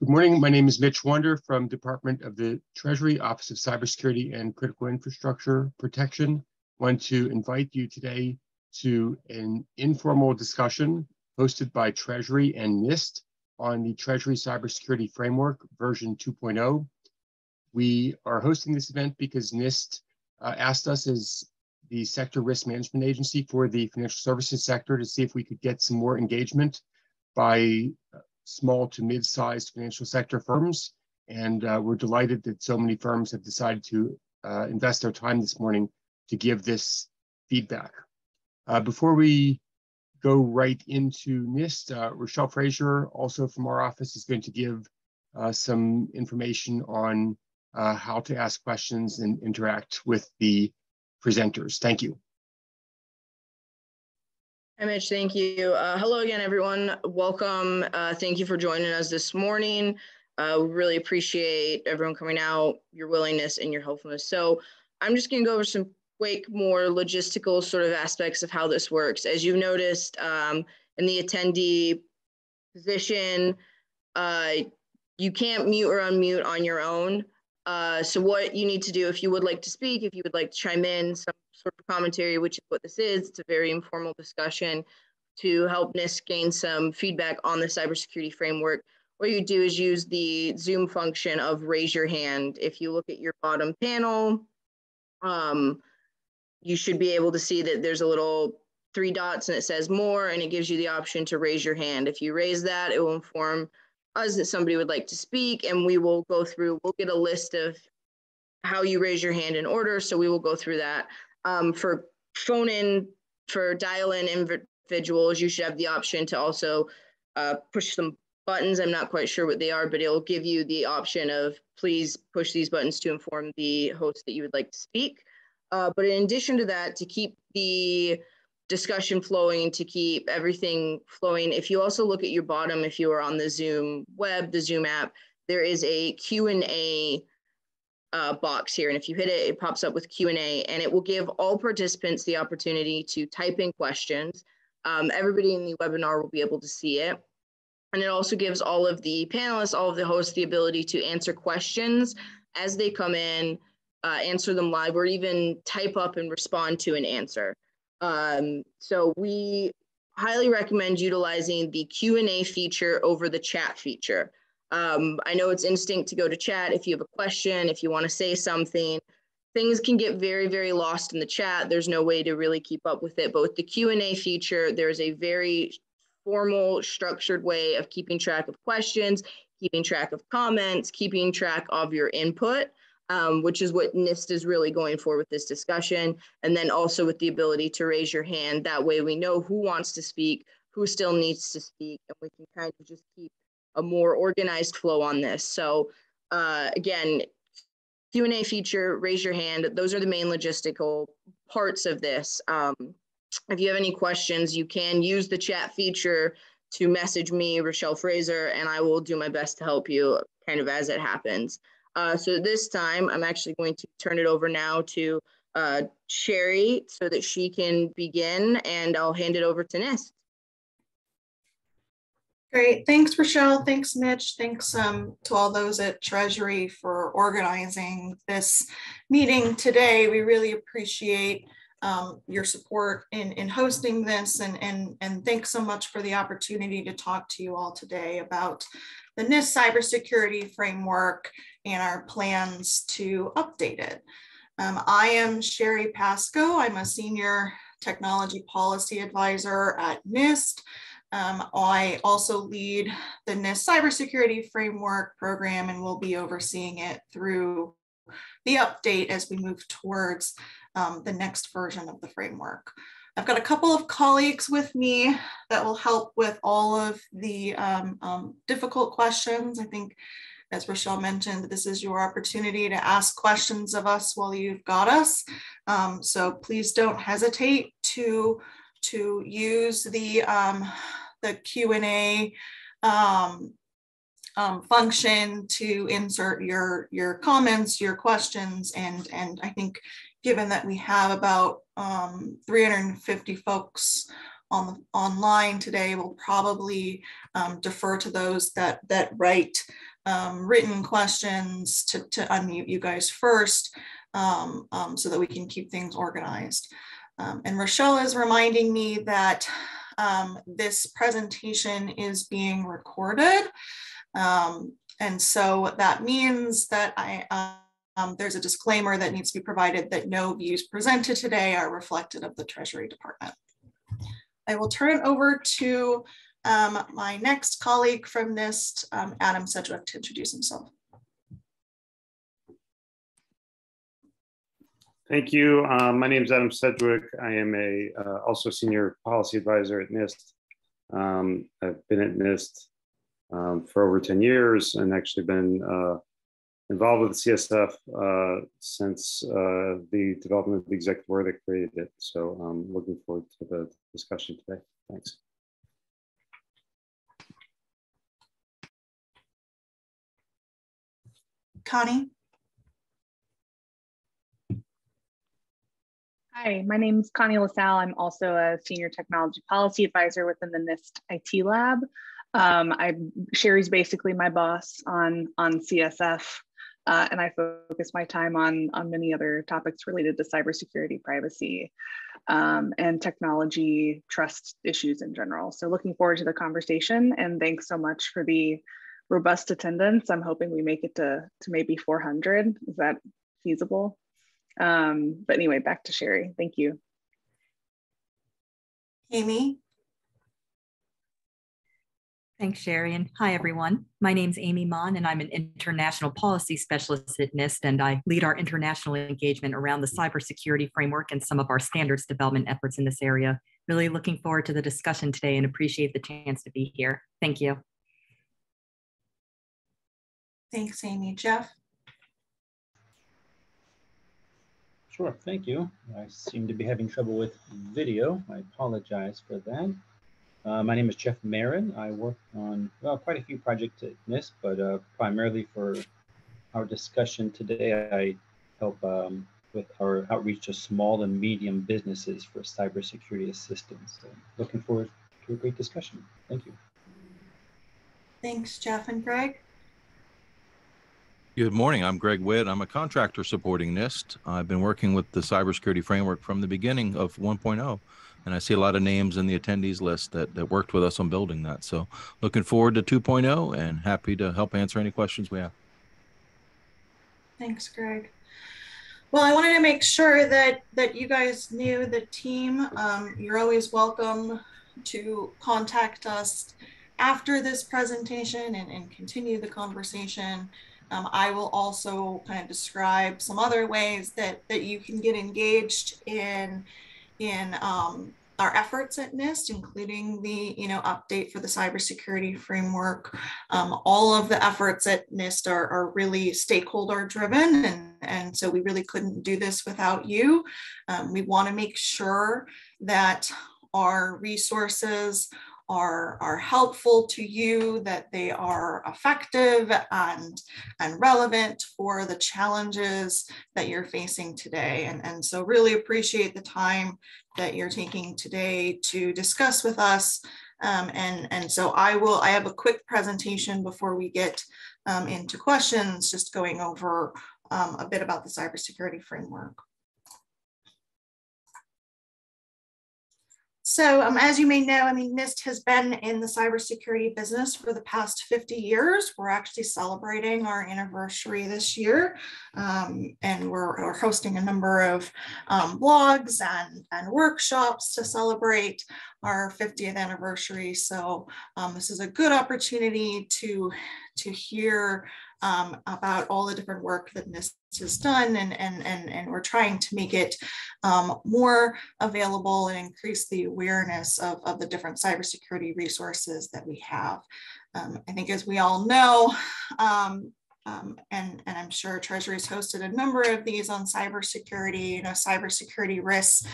Good morning. My name is Mitch Wander from Department of the Treasury, Office of Cybersecurity and Critical Infrastructure Protection. I want to invite you today to an informal discussion hosted by Treasury and NIST on the Treasury Cybersecurity Framework version 2.0. We are hosting this event because NIST uh, asked us as the sector risk management agency for the financial services sector to see if we could get some more engagement by uh, small to mid-sized financial sector firms. And uh, we're delighted that so many firms have decided to uh, invest their time this morning to give this feedback. Uh, before we go right into NIST, uh, Rochelle Fraser, also from our office, is going to give uh, some information on uh, how to ask questions and interact with the presenters. Thank you. Hi, Mitch. Thank you. Uh, hello again, everyone. Welcome. Uh, thank you for joining us this morning. Uh, we really appreciate everyone coming out, your willingness and your helpfulness. So I'm just going to go over some quick, more logistical sort of aspects of how this works. As you've noticed um, in the attendee position, uh, you can't mute or unmute on your own. Uh, so what you need to do if you would like to speak, if you would like to chime in, some sort of commentary, which is what this is. It's a very informal discussion to help NIST gain some feedback on the cybersecurity framework. What you do is use the Zoom function of raise your hand. If you look at your bottom panel, um, you should be able to see that there's a little three dots and it says more and it gives you the option to raise your hand. If you raise that, it will inform us that somebody would like to speak and we will go through, we'll get a list of how you raise your hand in order. So we will go through that. Um, for phone in, for dial in individuals, you should have the option to also uh, push some buttons. I'm not quite sure what they are, but it'll give you the option of please push these buttons to inform the host that you would like to speak. Uh, but in addition to that, to keep the discussion flowing, to keep everything flowing, if you also look at your bottom, if you are on the Zoom web, the Zoom app, there is a Q&A uh, box here. And if you hit it, it pops up with Q&A and it will give all participants the opportunity to type in questions. Um, everybody in the webinar will be able to see it. And it also gives all of the panelists, all of the hosts, the ability to answer questions as they come in, uh, answer them live, or even type up and respond to an answer. Um, so we highly recommend utilizing the Q&A feature over the chat feature. Um, I know it's instinct to go to chat if you have a question, if you want to say something. Things can get very, very lost in the chat. There's no way to really keep up with it. But with the Q&A feature, there's a very formal, structured way of keeping track of questions, keeping track of comments, keeping track of your input, um, which is what NIST is really going for with this discussion. And then also with the ability to raise your hand. That way we know who wants to speak, who still needs to speak, and we can kind of just keep a more organized flow on this. So uh, again, Q&A feature, raise your hand. Those are the main logistical parts of this. Um, if you have any questions, you can use the chat feature to message me, Rochelle Fraser, and I will do my best to help you kind of as it happens. Uh, so this time, I'm actually going to turn it over now to uh, Sherry so that she can begin, and I'll hand it over to NIST. Great. Thanks, Rochelle. Thanks, Mitch. Thanks um, to all those at Treasury for organizing this meeting today. We really appreciate um, your support in, in hosting this and, and, and thanks so much for the opportunity to talk to you all today about the NIST cybersecurity framework and our plans to update it. Um, I am Sherry Pascoe. I'm a senior technology policy advisor at NIST. Um, I also lead the NIST cybersecurity framework program and will be overseeing it through the update as we move towards um, the next version of the framework. I've got a couple of colleagues with me that will help with all of the um, um, difficult questions. I think, as Rochelle mentioned, this is your opportunity to ask questions of us while you've got us. Um, so please don't hesitate to to use the um, the Q and A um, um, function to insert your your comments, your questions, and and I think given that we have about um, 350 folks on the, online today we'll probably um, defer to those that that write um, written questions to, to unmute you guys first um, um, so that we can keep things organized. Um, and Rochelle is reminding me that um, this presentation is being recorded. Um, and so that means that I, um, there's a disclaimer that needs to be provided that no views presented today are reflected of the Treasury Department. I will turn it over to um, my next colleague from NIST, um, Adam Sedgwick, to introduce himself. Thank you. Um, my name is Adam Sedgwick. I am a uh, also senior policy advisor at NIST. Um, I've been at NIST um, for over 10 years and actually been uh, involved with the CSF uh, since uh, the development of the executive order that created it. So I'm um, looking forward to the discussion today. Thanks. Connie? Hi, my name is Connie LaSalle. I'm also a senior technology policy advisor within the NIST IT lab. Um, I Sherry's basically my boss on on CSF, uh, and I focus my time on on many other topics related to cybersecurity, privacy, um, and technology trust issues in general. So looking forward to the conversation, and thanks so much for the robust attendance. I'm hoping we make it to to maybe 400. Is that feasible? Um, but anyway, back to Sherry. Thank you. Amy. Thanks, Sherry. And hi, everyone. My name is Amy Mahn, and I'm an international policy specialist at NIST, and I lead our international engagement around the cybersecurity framework and some of our standards development efforts in this area. Really looking forward to the discussion today and appreciate the chance to be here. Thank you. Thanks, Amy. Jeff? Sure, thank you. I seem to be having trouble with video. I apologize for that. Uh, my name is Jeff Marron. I work on well, quite a few projects at NIST, but uh, primarily for our discussion today, I help um, with our outreach to small and medium businesses for cybersecurity assistance. So looking forward to a great discussion. Thank you. Thanks, Jeff and Greg. Good morning. I'm Greg Witte. I'm a contractor supporting NIST. I've been working with the cybersecurity framework from the beginning of 1.0 and I see a lot of names in the attendees list that, that worked with us on building that. So looking forward to 2.0 and happy to help answer any questions we have. Thanks, Greg. Well, I wanted to make sure that that you guys knew the team. Um, you're always welcome to contact us after this presentation and, and continue the conversation. Um, I will also kind of describe some other ways that that you can get engaged in in um, our efforts at NIST, including the you know update for the cybersecurity framework. Um, all of the efforts at NIST are, are really stakeholder driven, and, and so we really couldn't do this without you. Um, we want to make sure that our resources are, are helpful to you, that they are effective and, and relevant for the challenges that you're facing today. And, and so really appreciate the time that you're taking today to discuss with us. Um, and, and so I will, I have a quick presentation before we get um, into questions, just going over um, a bit about the cybersecurity framework. So um, as you may know, I mean, NIST has been in the cybersecurity business for the past 50 years. We're actually celebrating our anniversary this year. Um, and we're, we're, hosting a number of um, blogs and, and workshops to celebrate our 50th anniversary. So um, this is a good opportunity to, to hear um, about all the different work that NIST has done and, and, and, and we're trying to make it um, more available and increase the awareness of, of the different cybersecurity resources that we have. Um, I think as we all know, um, um, and, and I'm sure Treasury's hosted a number of these on cybersecurity. You know, cybersecurity risks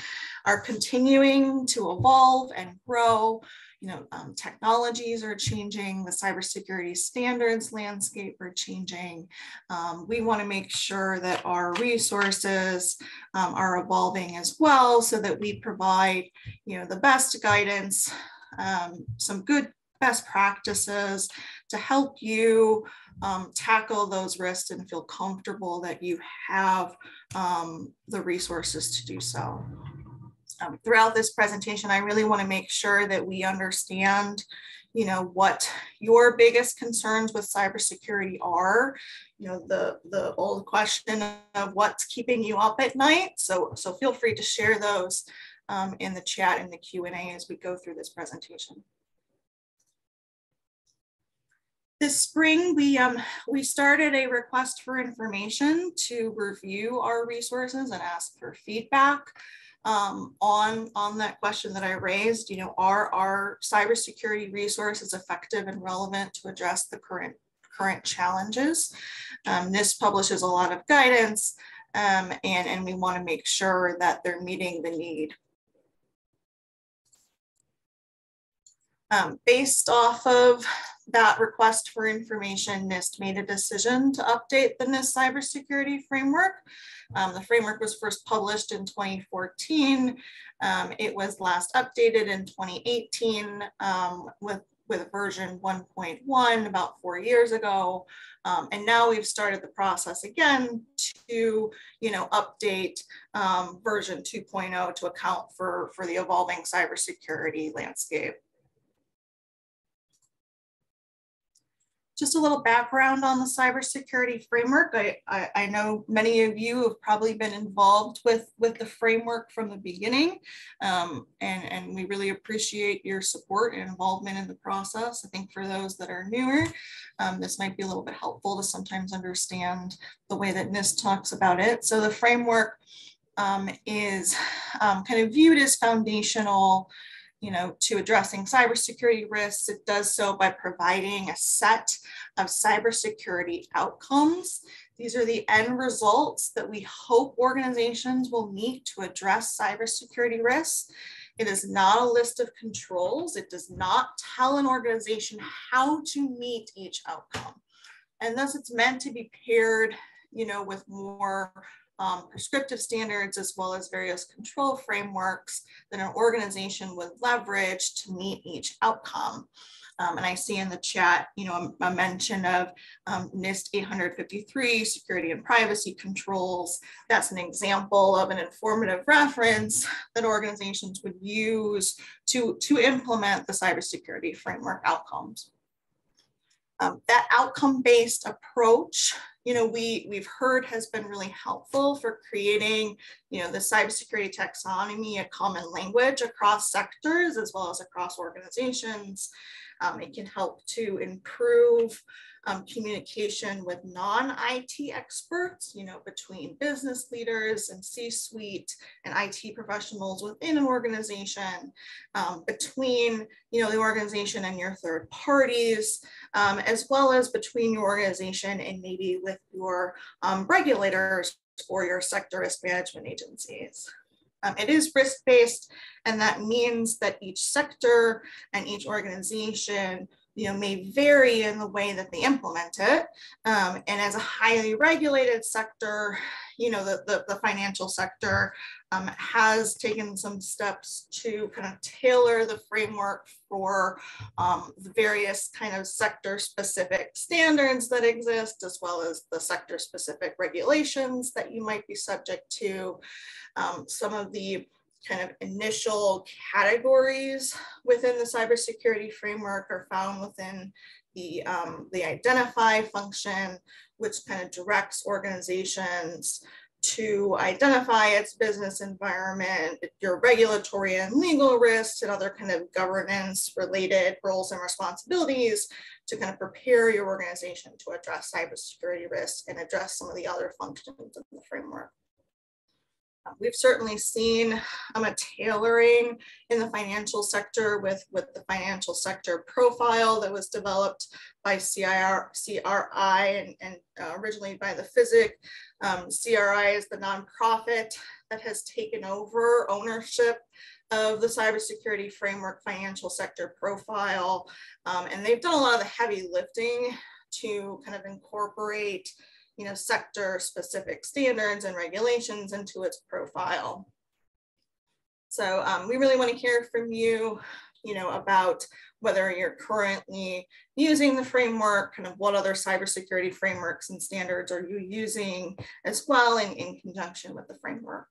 are continuing to evolve and grow you know, um, technologies are changing, the cybersecurity standards landscape are changing. Um, we want to make sure that our resources um, are evolving as well so that we provide, you know, the best guidance, um, some good best practices to help you um, tackle those risks and feel comfortable that you have um, the resources to do so. Um, throughout this presentation, I really want to make sure that we understand, you know, what your biggest concerns with cybersecurity are. You know, the the old question of what's keeping you up at night. So so feel free to share those um, in the chat and the Q and A as we go through this presentation this spring, we, um, we started a request for information to review our resources and ask for feedback um, on, on that question that I raised. You know, are our cybersecurity resources effective and relevant to address the current, current challenges? Um, NIST publishes a lot of guidance um, and, and we want to make sure that they're meeting the need. Um, based off of that request for information, NIST made a decision to update the NIST cybersecurity framework. Um, the framework was first published in 2014. Um, it was last updated in 2018 um, with, with version 1.1 about four years ago. Um, and now we've started the process again to, you know, update um, version 2.0 to account for, for the evolving cybersecurity landscape. Just a little background on the cybersecurity framework. I, I, I, know many of you have probably been involved with, with the framework from the beginning, um, and, and we really appreciate your support and involvement in the process. I think for those that are newer, um, this might be a little bit helpful to sometimes understand the way that NIST talks about it. So the framework um, is um, kind of viewed as foundational you know, to addressing cybersecurity risks. It does so by providing a set of cybersecurity outcomes. These are the end results that we hope organizations will meet to address cybersecurity risks. It is not a list of controls. It does not tell an organization how to meet each outcome. And thus it's meant to be paired, you know, with more um, prescriptive standards as well as various control frameworks that an organization would leverage to meet each outcome. Um, and I see in the chat, you know, a, a mention of um, NIST 853, security and privacy controls. That's an example of an informative reference that organizations would use to, to implement the cybersecurity framework outcomes. Um, that outcome-based approach you know, we, we've heard has been really helpful for creating, you know, the cybersecurity taxonomy, a common language across sectors as well as across organizations. Um, it can help to improve um, communication with non-IT experts, you know, between business leaders and C-suite and IT professionals within an organization, um, between, you know, the organization and your third parties, um, as well as between your organization and maybe with your um, regulators or your sector risk management agencies. Um, it is risk-based, and that means that each sector and each organization you know, may vary in the way that they implement it. Um, and as a highly regulated sector, you know, the, the, the financial sector um, has taken some steps to kind of tailor the framework for um, the various kind of sector specific standards that exist, as well as the sector specific regulations that you might be subject to. Um, some of the kind of initial categories within the cybersecurity framework are found within the, um, the identify function, which kind of directs organizations to identify its business environment, your regulatory and legal risks and other kind of governance related roles and responsibilities to kind of prepare your organization to address cybersecurity risks and address some of the other functions in the framework. We've certainly seen um, a tailoring in the financial sector with, with the financial sector profile that was developed by CIR, CRI and, and uh, originally by the FSSCC. Um, CRI is the nonprofit that has taken over ownership of the cybersecurity framework financial sector profile. Um, and they've done a lot of the heavy lifting to kind of incorporate you know, sector specific standards and regulations into its profile. So um, we really want to hear from you, you know, about whether you're currently using the framework, kind of what other cybersecurity frameworks and standards are you using as well in, in conjunction with the framework.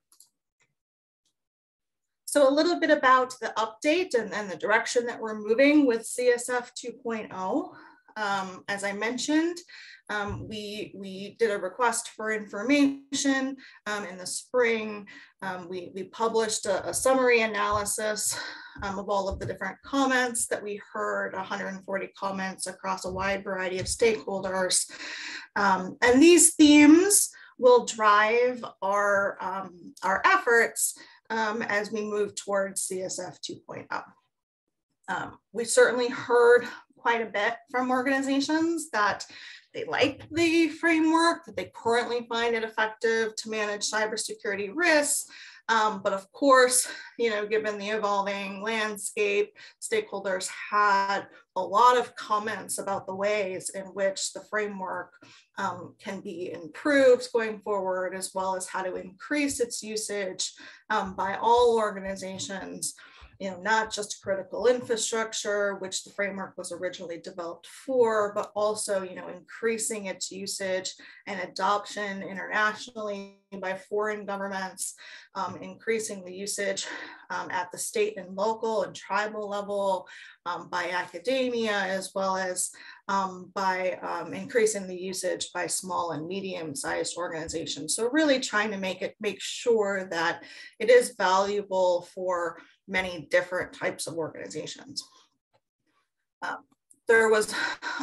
So a little bit about the update and, and the direction that we're moving with CSF 2.0. Um, as I mentioned, um, we, we did a request for information um, in the spring. Um, we, we published a, a summary analysis um, of all of the different comments that we heard, 140 comments across a wide variety of stakeholders. Um, and these themes will drive our, our efforts as we move towards CSF 2.0. Um, we certainly heard quite a bit from organizations that they like the framework, that they currently find it effective to manage cybersecurity risks. Um, but of course, you know, given the evolving landscape, stakeholders had a lot of comments about the ways in which the framework um, can be improved going forward, as well as how to increase its usage um, by all organizations you know, not just critical infrastructure, which the framework was originally developed for, but also, you know, increasing its usage and adoption internationally by foreign governments, um, increasing the usage um, at the state and local and tribal level um, by academia, as well as um, by um, increasing the usage by small and medium sized organizations. So really trying to make it, make sure that it is valuable for many different types of organizations. Um, there was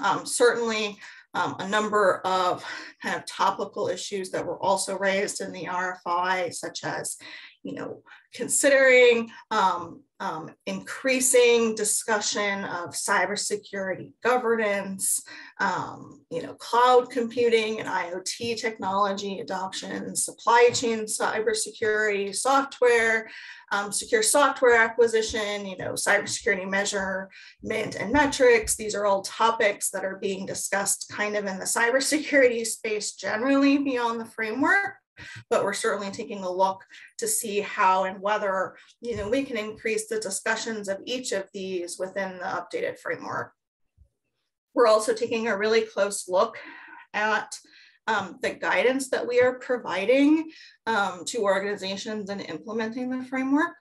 um, certainly um, a number of kind of topical issues that were also raised in the RFI, such as, you know, considering um, um, increasing discussion of cybersecurity governance, um, you know, cloud computing and IoT technology adoption, supply chain cybersecurity, software, um, secure software acquisition, you know, cybersecurity measurement and metrics. These are all topics that are being discussed kind of in the cybersecurity space generally beyond the framework but we're certainly taking a look to see how and whether you know we can increase the discussions of each of these within the updated framework. We're also taking a really close look at um, the guidance that we are providing um, to organizations in implementing the framework.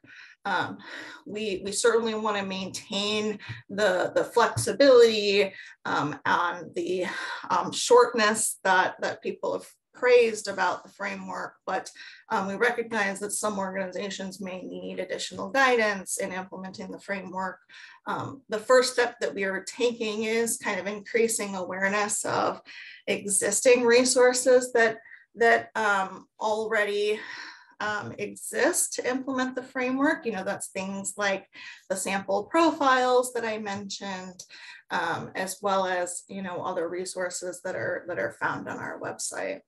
Um, we, we certainly want to maintain the, the flexibility um, and the um, shortness that, that people have praised about the framework, but um, we recognize that some organizations may need additional guidance in implementing the framework. Um, the first step that we are taking is kind of increasing awareness of existing resources that, that um, already um, exist to implement the framework. You know, that's things like the sample profiles that I mentioned, um, as well as, you know, other resources that are, that are found on our website.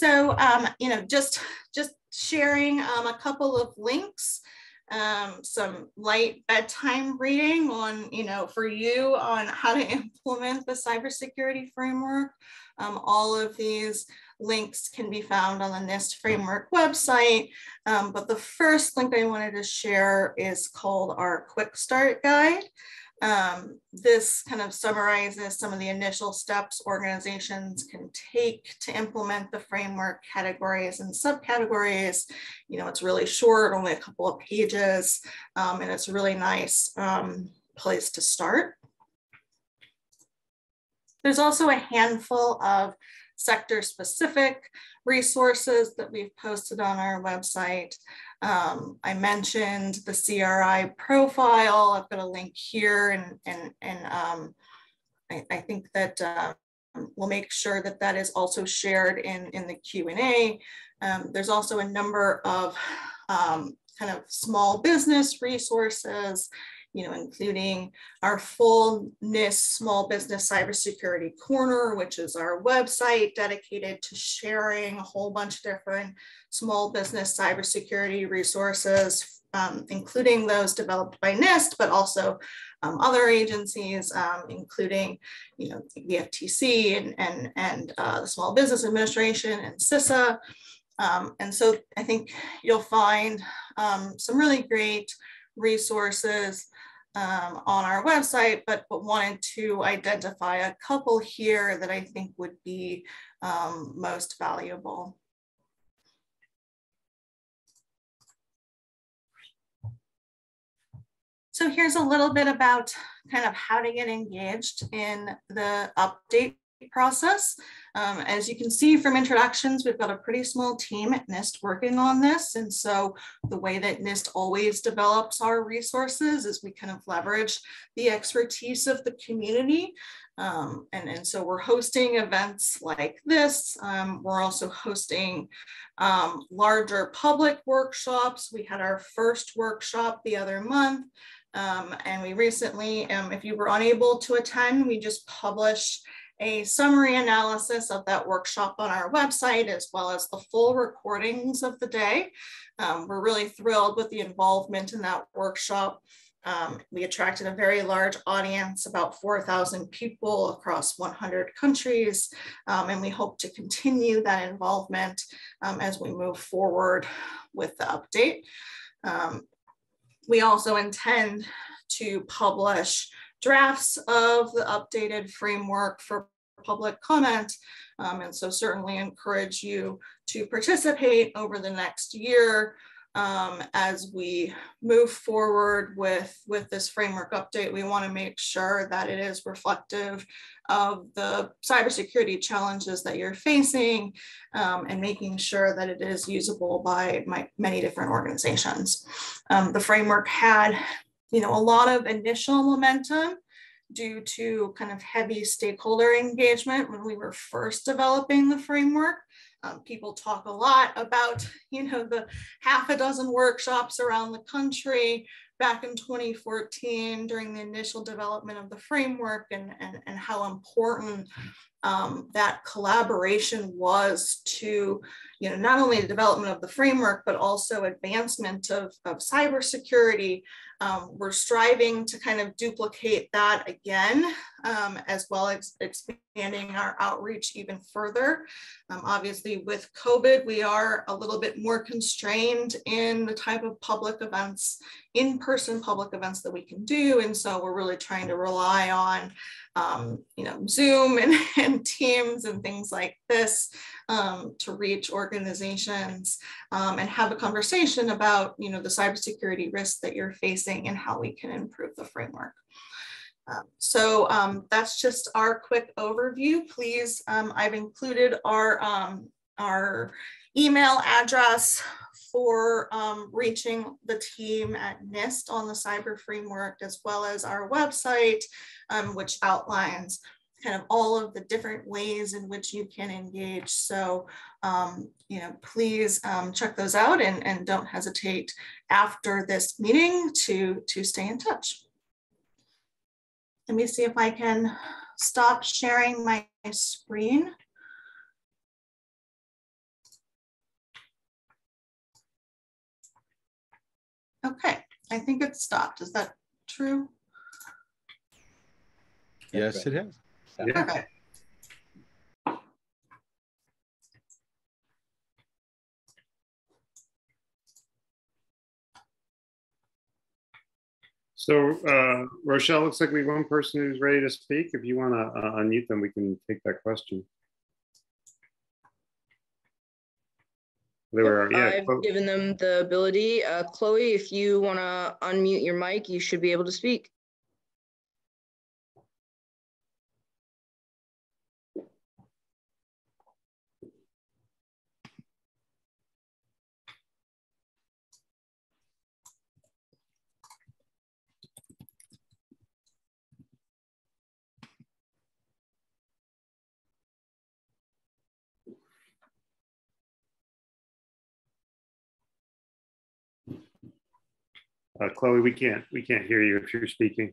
So, um, you know, just, just sharing um, a couple of links, um, some light bedtime reading on, you know, for you on how to implement the cybersecurity framework. Um, all of these links can be found on the NIST framework website. Um, but the first link I wanted to share is called our quick start guide. Um, this kind of summarizes some of the initial steps organizations can take to implement the framework categories and subcategories. You know, it's really short, only a couple of pages, um, and it's a really nice um, place to start. There's also a handful of sector specific resources that we've posted on our website. Um, I mentioned the CRI profile. I've got a link here and, and, and um, I, I, think that uh, we'll make sure that that is also shared in, in the Q&A. Um, there's also a number of um, kind of small business resources you know, including our full NIST Small Business Cybersecurity Corner, which is our website dedicated to sharing a whole bunch of different small business cybersecurity resources, um, including those developed by NIST, but also um, other agencies, um, including you know, the FTC and, and, and uh, the Small Business Administration and CISA. Um, and so I think you'll find um, some really great resources um, on our website, but, but wanted to identify a couple here that I think would be um, most valuable. So here's a little bit about kind of how to get engaged in the update process. Um, as you can see from introductions, we've got a pretty small team at NIST working on this. And so the way that NIST always develops our resources is we kind of leverage the expertise of the community. Um, and, and so we're hosting events like this. Um, we're also hosting um, larger public workshops. We had our first workshop the other month. Um, and we recently, um, if you were unable to attend, we just published a summary analysis of that workshop on our website, as well as the full recordings of the day. Um, we're really thrilled with the involvement in that workshop. Um, we attracted a very large audience, about 4,000 people across 100 countries, um, and we hope to continue that involvement um, as we move forward with the update. Um, we also intend to publish drafts of the updated framework for public comment. Um, and so certainly encourage you to participate over the next year um, as we move forward with, with this framework update. We wanna make sure that it is reflective of the cybersecurity challenges that you're facing um, and making sure that it is usable by my, many different organizations. Um, the framework had you know, a lot of initial momentum due to kind of heavy stakeholder engagement when we were first developing the framework. Um, people talk a lot about, you know, the half a dozen workshops around the country back in 2014 during the initial development of the framework and, and, and how important um, that collaboration was to, you know, not only the development of the framework, but also advancement of, of cybersecurity. Um, we're striving to kind of duplicate that again, um, as well as expanding our outreach even further. Um, obviously with COVID, we are a little bit more constrained in the type of public events, in-person public events that we can do. And so we're really trying to rely on um, you know, Zoom and, and Teams and things like this um, to reach organizations um, and have a conversation about, you know, the cybersecurity risk that you're facing and how we can improve the framework. Um, so um, that's just our quick overview. Please, um, I've included our, our email address for um, reaching the team at NIST on the cyber framework, as well as our website, um, which outlines kind of all of the different ways in which you can engage. So, um, you know, please um, check those out and, and don't hesitate after this meeting to, to stay in touch. Let me see if I can stop sharing my screen. Okay, I think it stopped. Is that true? Yes, it has. Yeah. Okay. So uh, Rochelle, looks like we have one person who's ready to speak. If you want to uh, unmute them, we can take that question. They were, yeah. I've Chloe- given them the ability. Uh, Chloe, if you want to unmute your mic, you should be able to speak. Uh, Chloe, we can't, we can't hear you if you're speaking.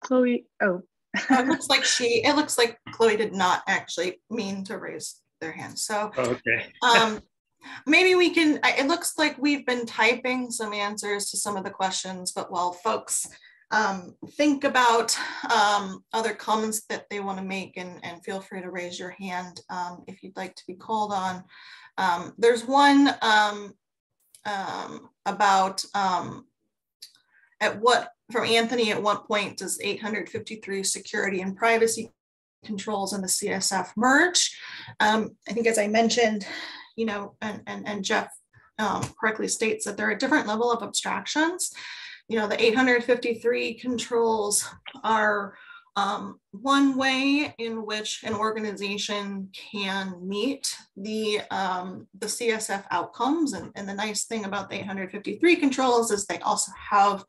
Chloe, oh. it looks like she, it looks like Chloe did not actually mean to raise their hand. So Oh, Okay. um, maybe we can, it looks like we've been typing some answers to some of the questions, but while folks um, think about um, other comments that they want to make and, and feel free to raise your hand um, if you'd like to be called on. Um, there's one um, um, about at what, from Anthony, at what point does 853 security and privacy controls and the CSF merge? I think as I mentioned, you know, and, and, and Jeff um, correctly states that there are different level of abstractions. You know, the 853 controls are um, one way in which an organization can meet the, um, the CSF outcomes. And, and the nice thing about the 853 controls is they also have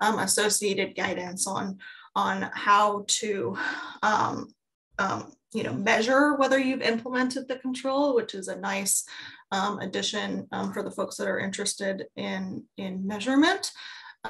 um, associated guidance on, on how to um, um, you know, measure whether you've implemented the control, which is a nice um, addition um, for the folks that are interested in, in measurement.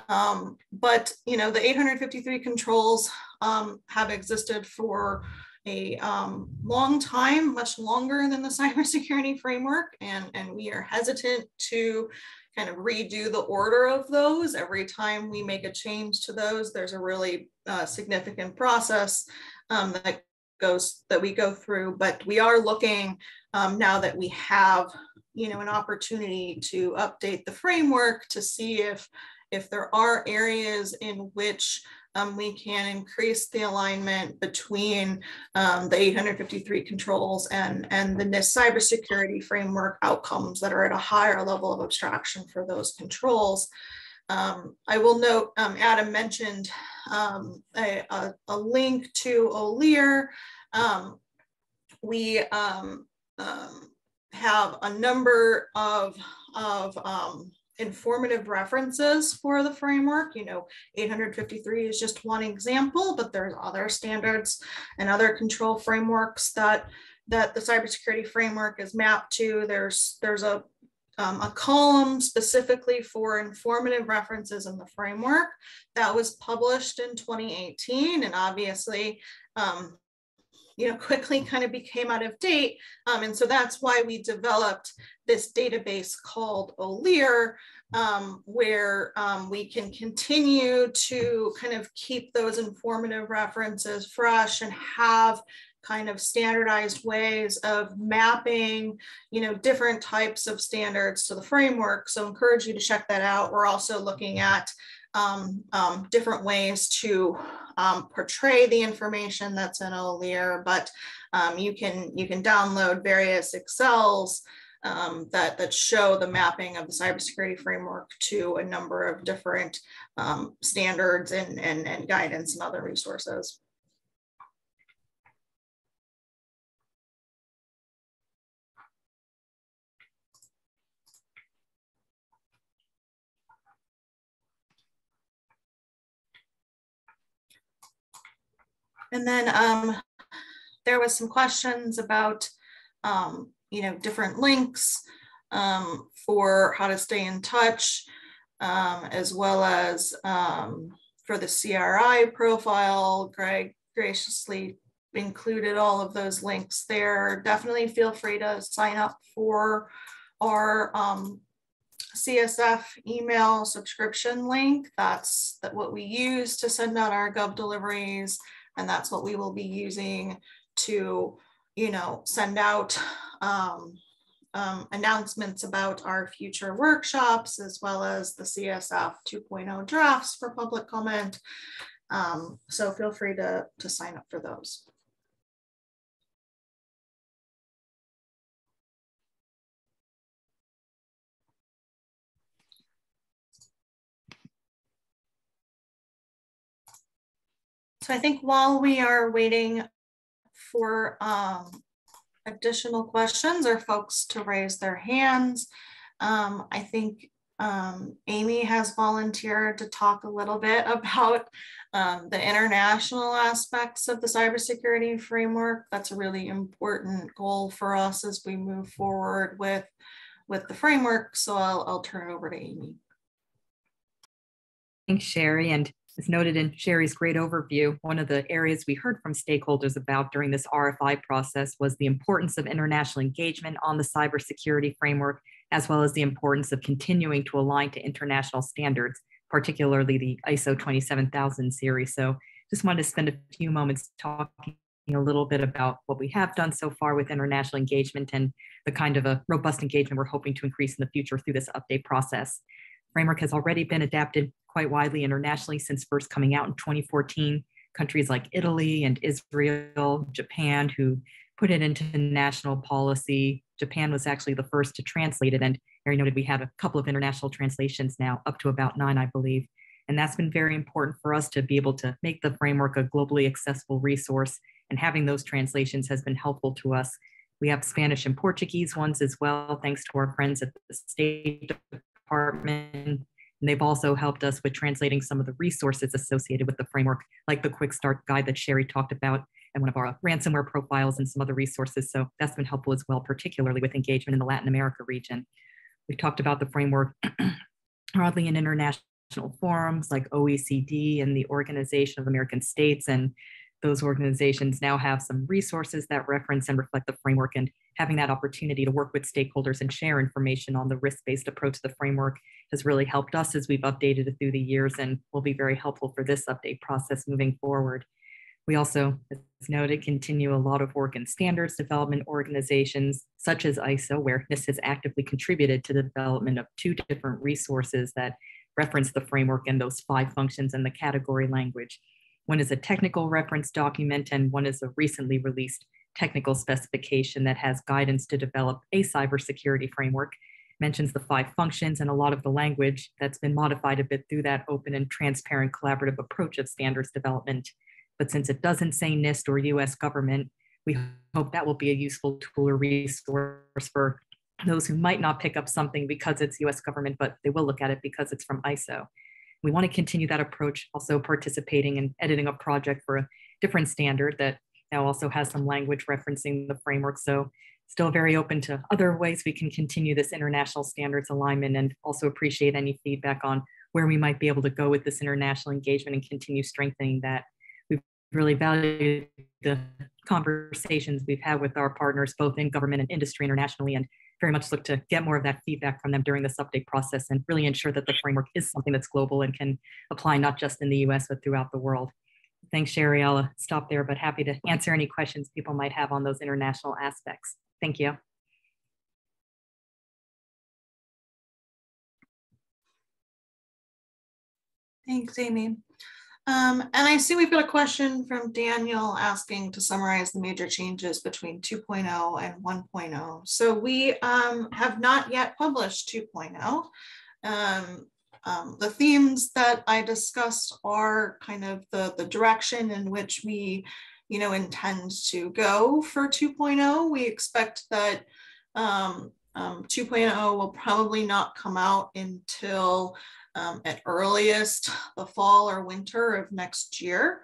Um, but, you know, the 853 controls um, have existed for a um, long time, much longer than the cybersecurity framework. And, and we are hesitant to kind of redo the order of those. Every time we make a change to those, there's a really uh, significant process um, that goes that we go through. But we are looking um, now that we have, you know, an opportunity to update the framework to see if if there are areas in which um, we can increase the alignment between um, the 853 controls and, and the NIST cybersecurity framework outcomes that are at a higher level of abstraction for those controls. Um, I will note, um, Adam mentioned um, a, a, a, link to OLIR. Um, we have a number of, of informative references for the framework. You know, 853 is just one example, but there's other standards and other control frameworks that that the cybersecurity framework is mapped to. There's there's a um, a column specifically for informative references in the framework that was published in 2018 and obviously um, you know, quickly kind of became out of date. Um, and so that's why we developed this database called OLIR, um, where um, we can continue to kind of keep those informative references fresh and have kind of standardized ways of mapping, you know, different types of standards to the framework. So encourage you to check that out. We're also looking at um, um, different ways to um, portray the information that's in OLIR, but um, you can you can download various Excels um, that that show the mapping of the cybersecurity framework to a number of different um, standards and, and, and guidance and other resources. And then um, there was some questions about, um, you know, different links um, for how to stay in touch, um, as well as um, for the CRI profile. Greg graciously included all of those links there. Definitely feel free to sign up for our um, CSF email subscription link. That's what we use to send out our Gov deliveries. And that's what we will be using to, you know, send out um, um, announcements about our future workshops, as well as the CSF 2.0 drafts for public comment. Um, so feel free to, to sign up for those. So I think while we are waiting for um, additional questions or folks to raise their hands, um, I think Um, Amy has volunteered to talk a little bit about um, the international aspects of the cybersecurity framework. That's a really important goal for us as we move forward with, with the framework. So I'll, I'll turn it over to Amy. Thanks, Sherry. And as noted in Sherry's great overview, one of the areas we heard from stakeholders about during this RFI process was the importance of international engagement on the cybersecurity framework, as well as the importance of continuing to align to international standards, particularly the ISO 27000 series. So just wanted to spend a few moments talking a little bit about what we have done so far with international engagement and the kind of a robust engagement we're hoping to increase in the future through this update process. Framework has already been adapted quite widely internationally since first coming out in 2014. Countries like Italy and Israel, Japan, who put it into national policy. Japan was actually the first to translate it. And Mary noted we have a couple of international translations now, up to about nine, I believe. And that's been very important for us to be able to make the framework a globally accessible resource. And having those translations has been helpful to us. We have Spanish and Portuguese ones as well, thanks to our friends at the State Department and they've also helped us with translating some of the resources associated with the framework, like the quick start guide that Sherry talked about and one of our ransomware profiles and some other resources. So that's been helpful as well, particularly with engagement in the Latin America region. We've talked about the framework broadly in international forums like OECD and the Organization of American States and those organizations now have some resources that reference and reflect the framework and having that opportunity to work with stakeholders and share information on the risk-based approach to the framework has really helped us as we've updated it through the years and will be very helpful for this update process moving forward. We also, as noted, continue a lot of work in standards development organizations such as ISO, where this has actively contributed to the development of two different resources that reference the framework and those five functions and the category language. One is a technical reference document, and one is a recently released technical specification that has guidance to develop a cybersecurity framework. Mentions the five functions and a lot of the language that's been modified a bit through that open and transparent collaborative approach of standards development. But since it doesn't say NIST or US government, we hope that will be a useful tool or resource for those who might not pick up something because it's US government, but they will look at it because it's from ISO. We want to continue that approach, also participating in editing a project for a different standard that now also has some language referencing the framework. So still very open to other ways we can continue this international standards alignment and also appreciate any feedback on where we might be able to go with this international engagement and continue strengthening that. We've really valued the conversations we've had with our partners, both in government and industry internationally, and very much look to get more of that feedback from them during this update process and really ensure that the framework is something that's global and can apply not just in the US, but throughout the world. Thanks, Sherry. I'll uh, stop there, but happy to answer any questions people might have on those international aspects. Thank you. Thanks, Amy. Um, and I see we've got a question from Daniel asking to summarize the major changes between 2.0 and 1.0. So we um, have not yet published 2.0. Um, um, the themes that I discussed are kind of the, the direction in which we, you know, intend to go for 2.0. We expect that um, um, 2.0 will probably not come out until um, at earliest the fall or winter of next year.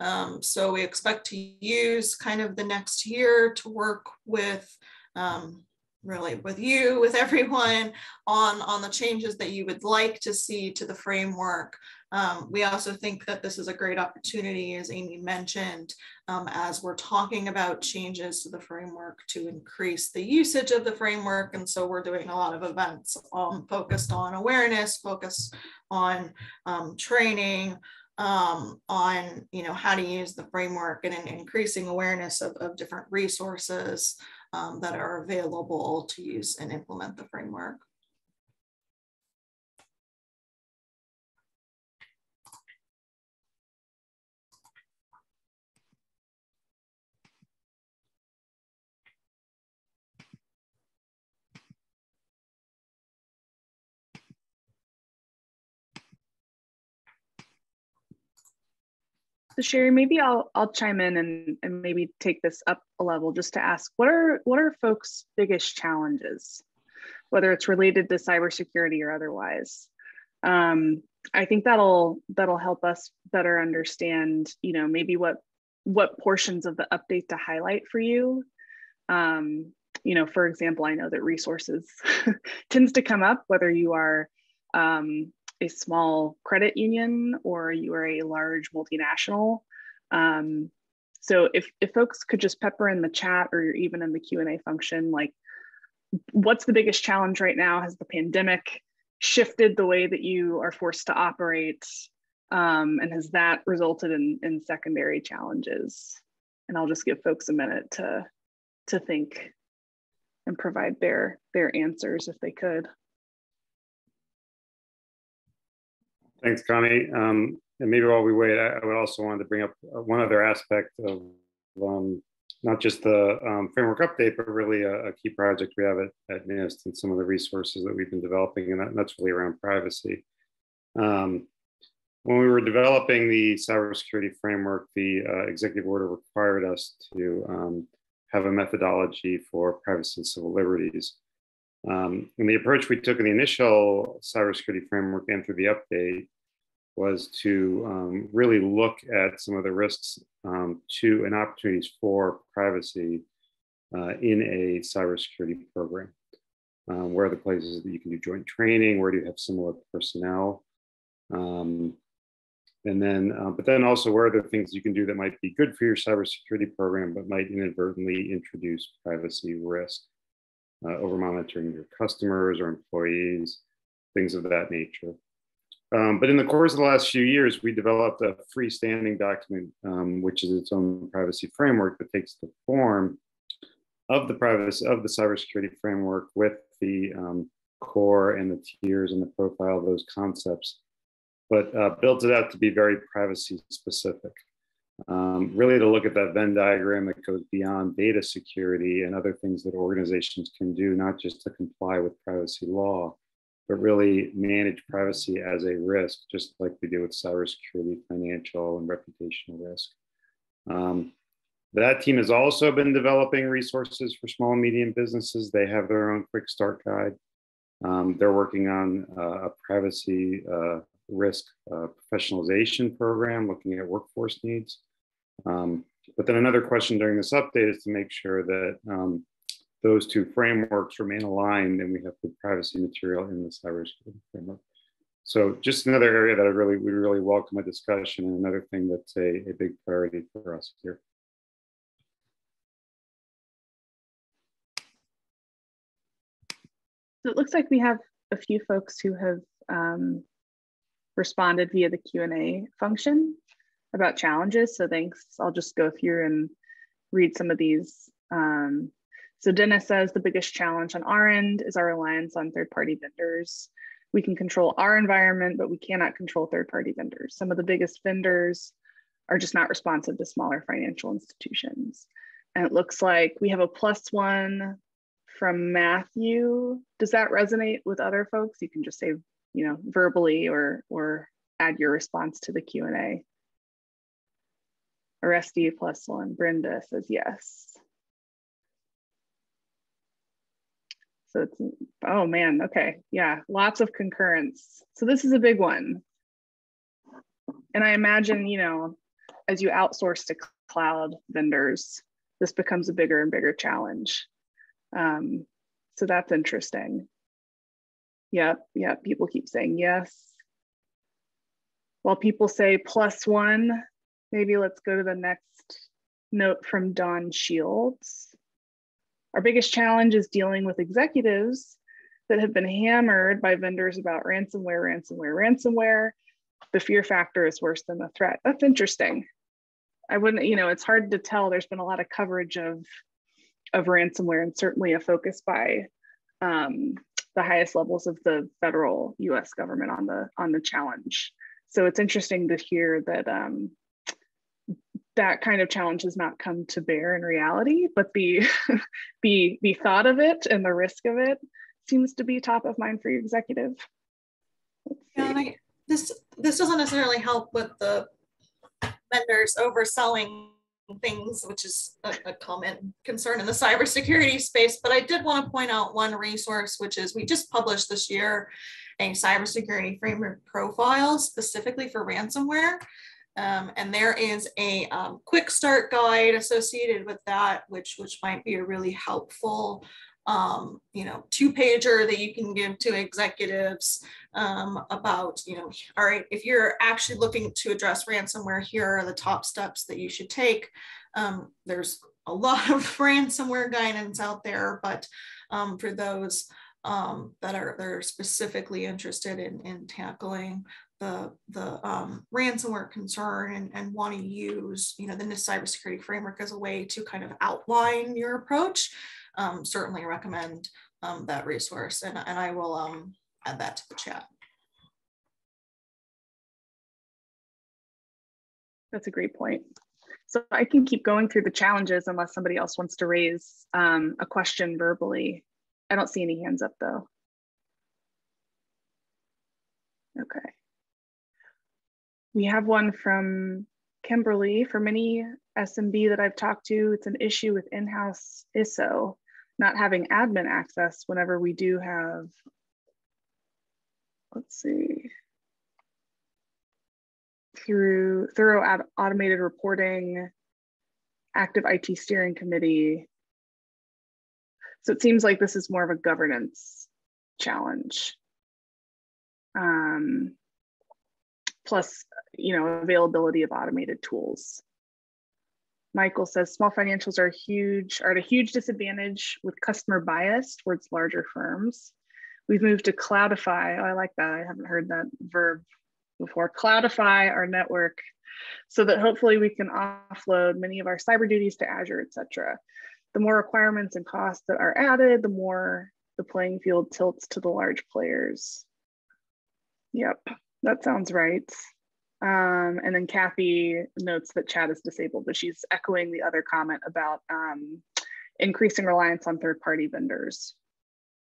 Um, so we expect to use kind of the next year to work with um, really with you, with everyone on, on the changes that you would like to see to the framework. Um, we also think that this is a great opportunity, as Amy mentioned, um, as we're talking about changes to the framework to increase the usage of the framework. And so we're doing a lot of events um, focused on awareness, focused on um, training, um, on you know how to use the framework and increasing awareness of, of different resources um, that are available to use and implement the framework. So Sherry, maybe I'll I'll chime in and, and maybe take this up a level just to ask what are what are folks' biggest challenges whether it's related to cybersecurity or otherwise. Um, I think that'll that'll help us better understand, you know, maybe what what portions of the update to highlight for you. Um, you know, for example, I know that resources tends to come up whether you are um, a small credit union or you are a large multinational. Um, so if, if folks could just pepper in the chat or even in the Q&A function, like what's the biggest challenge right now? Has the pandemic shifted the way that you are forced to operate? Um, and has that resulted in, in secondary challenges? And I'll just give folks a minute to, to think and provide their, their answers if they could. Thanks, Connie. Um, and maybe while we wait, I, would also wanted to bring up uh, one other aspect of um, not just the um, framework update, but really a, a, key project we have at, at NIST and some of the resources that we've been developing, and that, that's really around privacy. Um, when we were developing the cybersecurity framework, the uh, executive order required us to um, have a methodology for privacy and civil liberties. Um, and the approach we took in the initial cybersecurity framework and through the update was to um, really look at some of the risks um, to and opportunities for privacy uh, in a cybersecurity program. Um, where are the places that you can do joint training? Where do you have similar personnel? Um, and then, uh, but then also, where are the things you can do that might be good for your cybersecurity program, but might inadvertently introduce privacy risk uh, over monitoring your customers or employees, things of that nature. Um, but in the course of the last few years, we developed a freestanding document, um, which is its own privacy framework that takes the form of the privacy of the cybersecurity framework with the um, core and the tiers and the profile of those concepts, but uh, built it out to be very privacy specific. Um, really to look at that Venn diagram that goes beyond data security and other things that organizations can do, not just to comply with privacy law, but really manage privacy as a risk, just like we do with cybersecurity, financial, and reputational risk. Um, that team has also been developing resources for small and medium businesses. They have their own quick start guide. Um, they're working on uh, a privacy uh, risk uh, professionalization program looking at workforce needs. Um, but then another question during this update is to make sure that um, those two frameworks remain aligned and we have good privacy material in the cybersecurity framework. So just another area that I really, would really welcome a discussion and another thing that's a, a big priority for us here. So it looks like we have a few folks who have um, responded via the Q&A function about challenges. So thanks. I'll just go through and read some of these um, so Dennis says the biggest challenge on our end is our reliance on third-party vendors. We can control our environment, but we cannot control third-party vendors. Some of the biggest vendors are just not responsive to smaller financial institutions. And it looks like we have a plus one from Matthew. Does that resonate with other folks? You can just say, you know, verbally or, or add your response to the Q&A. Aresti plus one, Brenda says yes. So it's, oh man, okay. Yeah, lots of concurrence. So this is a big one. And I imagine, you know, as you outsource to cloud vendors, this becomes a bigger and bigger challenge. Um, so that's interesting. Yep, yep, people keep saying yes. While people say plus one, maybe let's go to the next note from Don Shields. Our biggest challenge is dealing with executives that have been hammered by vendors about ransomware, ransomware, ransomware. The fear factor is worse than the threat. That's interesting. I wouldn't, you know, it's hard to tell. There's been a lot of coverage of of ransomware and certainly a focus by um, the highest levels of the federal U.S. government on the on the challenge. So it's interesting to hear that um, that kind of challenge has not come to bear in reality, but the the the thought of it and the risk of it seems to be top of mind for your executive. Yeah, I, this this doesn't necessarily help with the vendors overselling things, which is a, a common concern in the cybersecurity space. But I did want to point out one resource, which is we just published this year a cybersecurity framework profile specifically for ransomware. Um, and there is a um, quick start guide associated with that, which, which might be a really helpful um, you know, two pager that you can give to executives um, about, you know, all right, if you're actually looking to address ransomware, here are the top steps that you should take. Um, there's a lot of ransomware guidance out there, but um, for those um, that are that are specifically interested in, in tackling the the um, ransomware concern and, and want to use you know the NIST cybersecurity framework as a way to kind of outline your approach, um, certainly recommend um, that resource and, and I will um, add that to the chat. That's a great point. So I can keep going through the challenges unless somebody else wants to raise um, a question verbally. I don't see any hands up though. Okay. We have one from Kimberly. For many SMB that I've talked to, it's an issue with in-house ISO not having admin access whenever we do have, let's see, through thorough automated reporting, active IT steering committee. So it seems like this is more of a governance challenge. Um, plus, you know, availability of automated tools. Michael says small financials are huge, are at a huge disadvantage with customer bias towards larger firms. We've moved to cloudify. Oh, I like that. I haven't heard that verb before. Cloudify our network so that hopefully we can offload many of our cyber duties to Azure, et cetera. The more requirements and costs that are added, the more the playing field tilts to the large players. Yep, that sounds right. Um, and then Kathy notes that chat is disabled, but she's echoing the other comment about um, increasing reliance on third party vendors.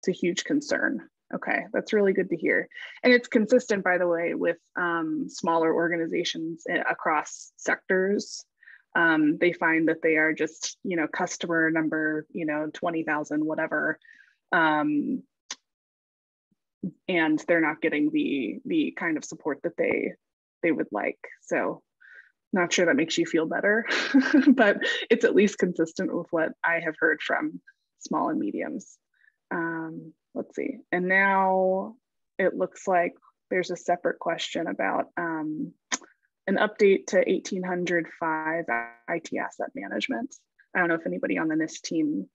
It's a huge concern. Okay, that's really good to hear. And it's consistent, by the way, with um, smaller organizations across sectors. Um, they find that they are just, you know, customer number, you know, 20,000, whatever. Um, and they're not getting the the kind of support that they they would like. So not sure that makes you feel better, but it's at least consistent with what I have heard from small and mediums. Um, let's see. And now it looks like there's a separate question about um, an update to 1805 IT asset management. I don't know if anybody on the NIST team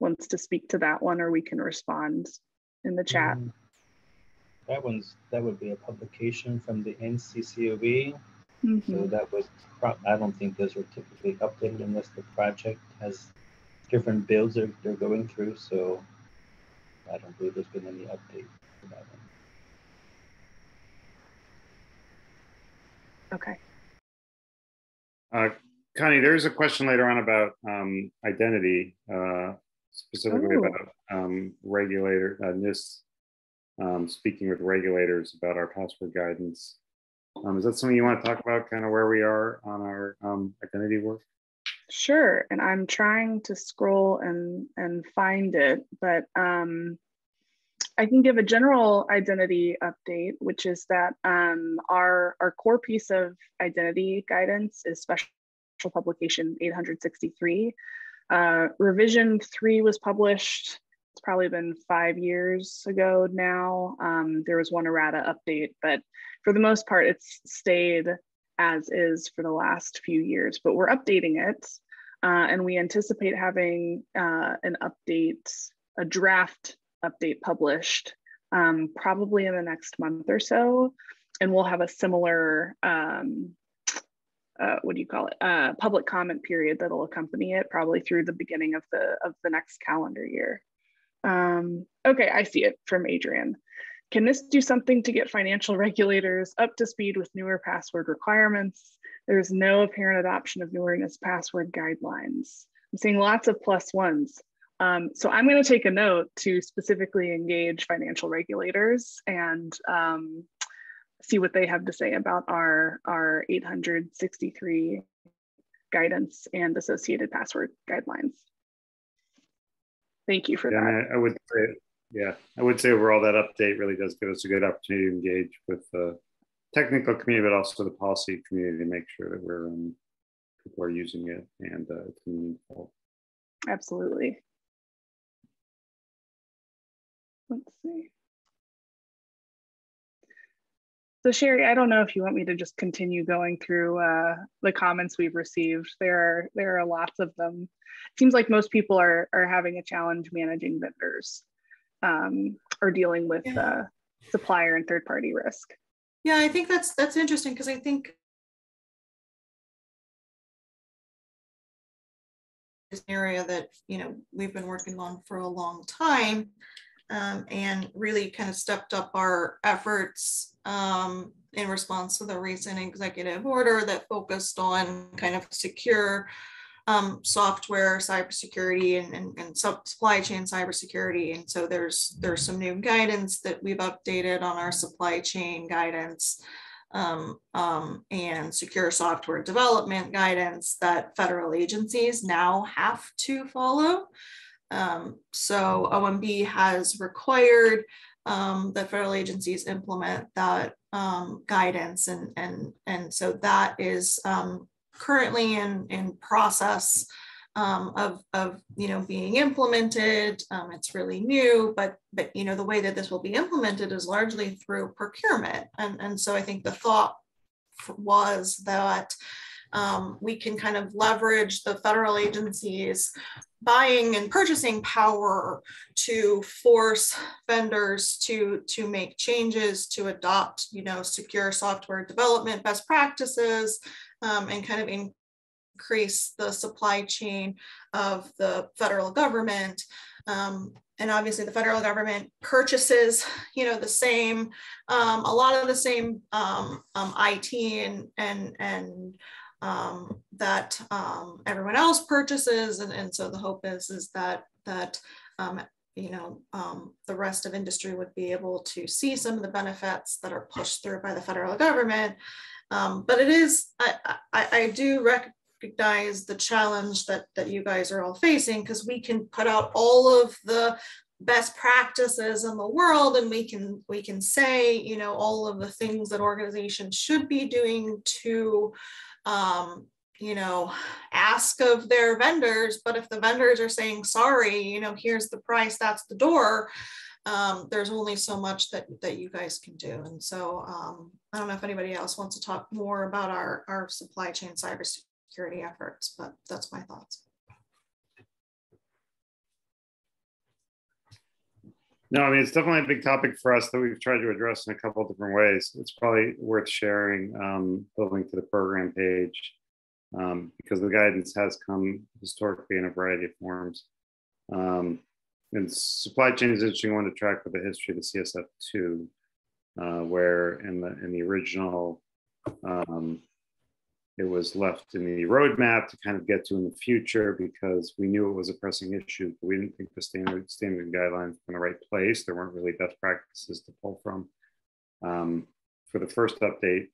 wants to speak to that one or we can respond in the chat. Mm. That one's that would be a publication from the NCCoE. Mm-hmm. So that would I don't think those are typically updated unless the project has different builds they're, they're going through. So I don't believe there's been any update for that one. Okay. Uh, Connie, there's a question later on about um, identity, uh, specifically Ooh. about um, regulator, uh, NIST um, speaking with regulators about our password guidance. Um, is that something you want to talk about, kind of where we are on our um, identity work? Sure, and I'm trying to scroll and and find it, but um, I can give a general identity update, which is that um, our our core piece of identity guidance is special publication 863. Uh, revision three was published it's probably been five years ago now. Um, there was one errata update, but for the most part, it's stayed as is for the last few years, but we're updating it. Uh, and we anticipate having uh, an update, a draft update published um, probably in the next month or so. And we'll have a similar, um, uh, what do you call it, uh, public comment period that'll accompany it probably through the beginning of the, of the next calendar year. Um, okay, I see it from Adrian. Can this do something to get financial regulators up to speed with newer password requirements? There's no apparent adoption of newer password guidelines. I'm seeing lots of plus ones. Um, so I'm going to take a note to specifically engage financial regulators and um, see what they have to say about our, our 863 guidance and associated password guidelines. Thank you for yeah, that. I, I would say, yeah, I would say overall that update really does give us a good opportunity to engage with the technical community, but also the policy community to make sure that we're um, people are using it and uh, it's meaningful. Absolutely. Let's see. So Sherry, I don't know if you want me to just continue going through uh, the comments we've received. There are there are lots of them. It seems like most people are are having a challenge managing vendors um, or dealing with uh, supplier and third party risk. Yeah, I think that's that's interesting because I think is an area that you know we've been working on for a long time um, and really kind of stepped up our efforts um, in response to the recent executive order that focused on kind of secure um, software cybersecurity and, and, and supply chain cybersecurity. And so there's there's some new guidance that we've updated on our supply chain guidance um, um, and secure software development guidance that federal agencies now have to follow. Um, so OMB has required um, that federal agencies implement that um, guidance, and and and so that is um, currently in in process um, of of you know being implemented. Um, it's really new, but but you know the way that this will be implemented is largely through procurement, and and so I think the thought was that um, we can kind of leverage the federal agencies buying and purchasing power to force vendors to to make changes to adopt you know secure software development best practices um, and kind of increase the supply chain of the federal government. Um, and obviously the federal government purchases you know the same um, a lot of the same um, um, IT and and and um, that um, everyone else purchases. And, and so the hope is, is that, that um, you know, um, the rest of industry would be able to see some of the benefits that are pushed through by the federal government. Um, but it is, I, I, I do recognize the challenge that, that you guys are all facing because we can put out all of the best practices in the world and we can we can say you know all of the things that organizations should be doing to um, you know, ask of their vendors. But if the vendors are saying, sorry, you know, here's the price, that's the door, um, there's only so much that, that you guys can do. And so um, I don't know if anybody else wants to talk more about our, our supply chain cybersecurity efforts, but that's my thoughts. No, I mean, it's definitely a big topic for us that we've tried to address in a couple of different ways. It's probably worth sharing um, the link to the program page um, because the guidance has come historically in a variety of forms. Um, and supply chain is interesting one to track with the history of the CSF2, uh, where in the in the original um, it was left in the roadmap to kind of get to in the future because we knew it was a pressing issue, but we didn't think the standard standard guidelines were in the right place. There weren't really best practices to pull from. Um, for the first update,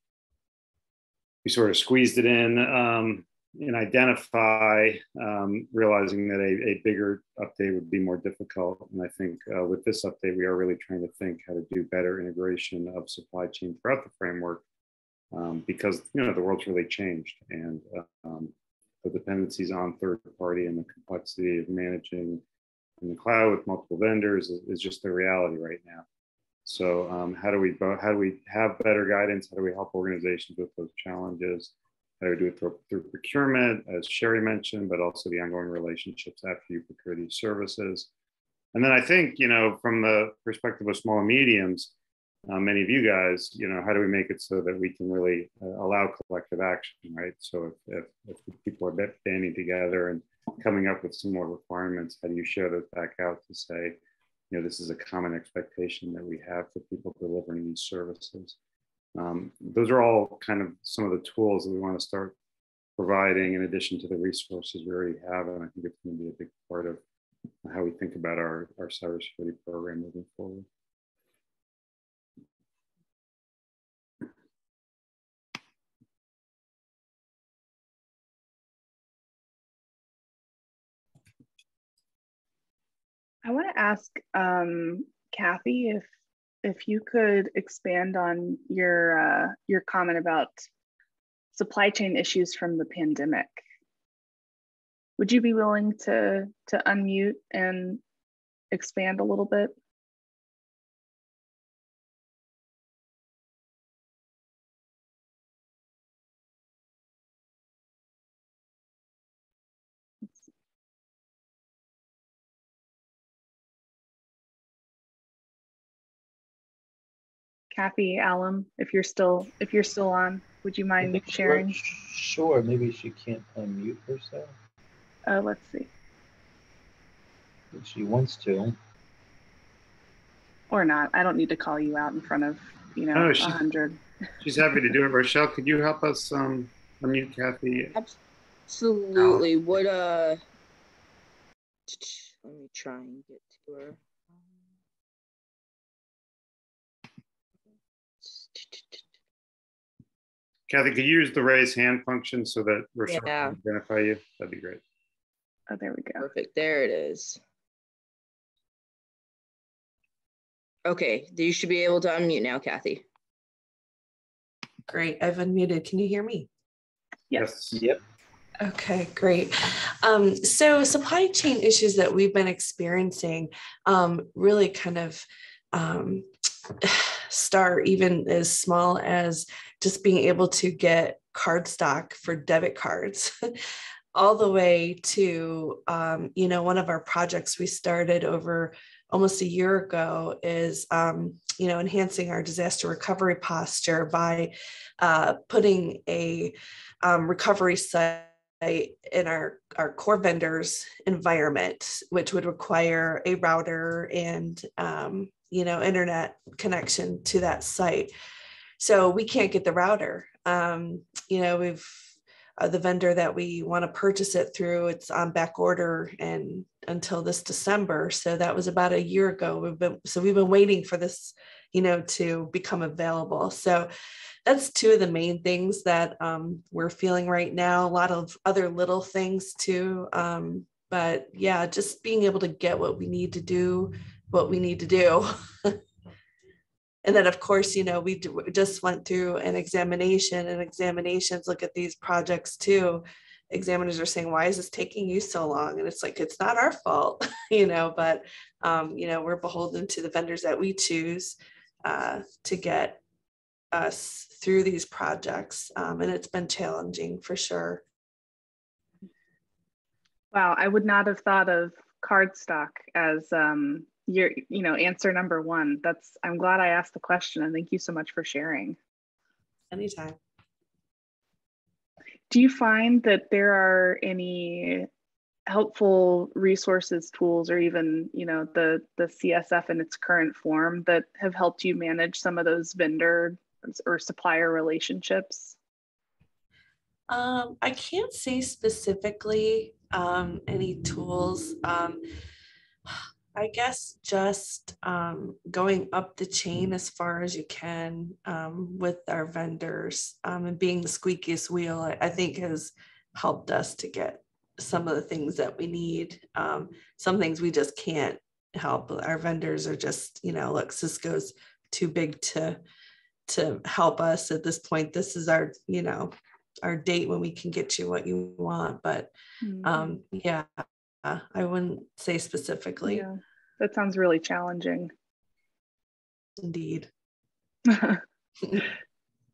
we sort of squeezed it in um, and identify, um, realizing that a, a, bigger update would be more difficult. And I think uh, with this update, we are really trying to think how to do better integration of supply chain throughout the framework um, because you know the world's really changed and um, the dependencies on third party and the complexity of managing in the cloud with multiple vendors is, is just the reality right now. So um, how do we how do we have better guidance? How do we help organizations with those challenges? How do we do it through, through procurement, as Sherry mentioned, but also the ongoing relationships after you procure these services. And then I think, you know, from the perspective of small and mediums, uh, many of you guys, you know, how do we make it so that we can really uh, allow collective action, right? So if, if, if, people are banding together and coming up with some more requirements, how do you share those back out to say, you know, this is a common expectation that we have for people delivering these services? Um, those are all kind of some of the tools that we want to start providing in addition to the resources we already have. And I think it's going to be a big part of how we think about our, our cybersecurity program moving forward. I want to ask um, Kathy if if you could expand on your uh, your comment about supply chain issues from the pandemic. Would you be willing to to unmute and expand a little bit? Kathy Alum, if you're still if you're still on, would you mind sharing? Sure, maybe she can't unmute herself. Uh, let's see. If she wants to. Or not. I don't need to call you out in front of, you know, Oh, a she- hundred. She's happy to do it. Rochelle, could you help us um, unmute Kathy? Absolutely. Would uh let me try and get to her. Kathy, could you use the raise hand function so that Rochelle Yeah. can identify you? That'd be great. Oh, there we go. Perfect. There it is. Okay, you should be able to unmute now, Kathy. Great, I've unmuted. Can you hear me? Yes. Yep. Okay, great. Um, so supply chain issues that we've been experiencing um, really kind of um, start even as small as just being able to get card stock for debit cards. all the way to um, you know one of our projects we started over almost a year ago is um, you know enhancing our disaster recovery posture by uh, putting a um, recovery site in our, our core vendors environment, which would require a router and um, you know internet connection to that site. So we can't get the router. Um, you know, we've uh, the vendor that we want to purchase it through, it's on back order and until this December. So that was about a year ago. We've been so we've been waiting for this, you know, to become available. So that's two of the main things that um, we're feeling right now. A lot of other little things too. Um, but yeah, just being able to get what we need to do, what we need to do. and then of course, you know, we d- just went through an examination and examinations look at these projects too. Examiners are saying, why is this taking you so long? And it's like, it's not our fault, you know, but, um, you know, we're beholden to the vendors that we choose uh, to get us through these projects. Um, and it's been challenging for sure. Wow, I would not have thought of cardstock as um, your, you know, answer number one. That's, I'm glad I asked the question and thank you so much for sharing. Anytime. Do you find that there are any helpful resources, tools, or even, you know, the, the CSF in its current form that have helped you manage some of those vendor or supplier relationships? Um, I can't say specifically um, any tools. Um, I guess just um, going up the chain as far as you can um, with our vendors um, and being the squeakiest wheel, I, I think has helped us to get some of the things that we need. Um, some things we just can't help. Our vendors are just, you know, look, Cisco's too big to to help us at this point. This is our, you know, our date when we can get you what you want. But Mhm. um, yeah, I wouldn't say specifically. yeah, that sounds really challenging. Indeed.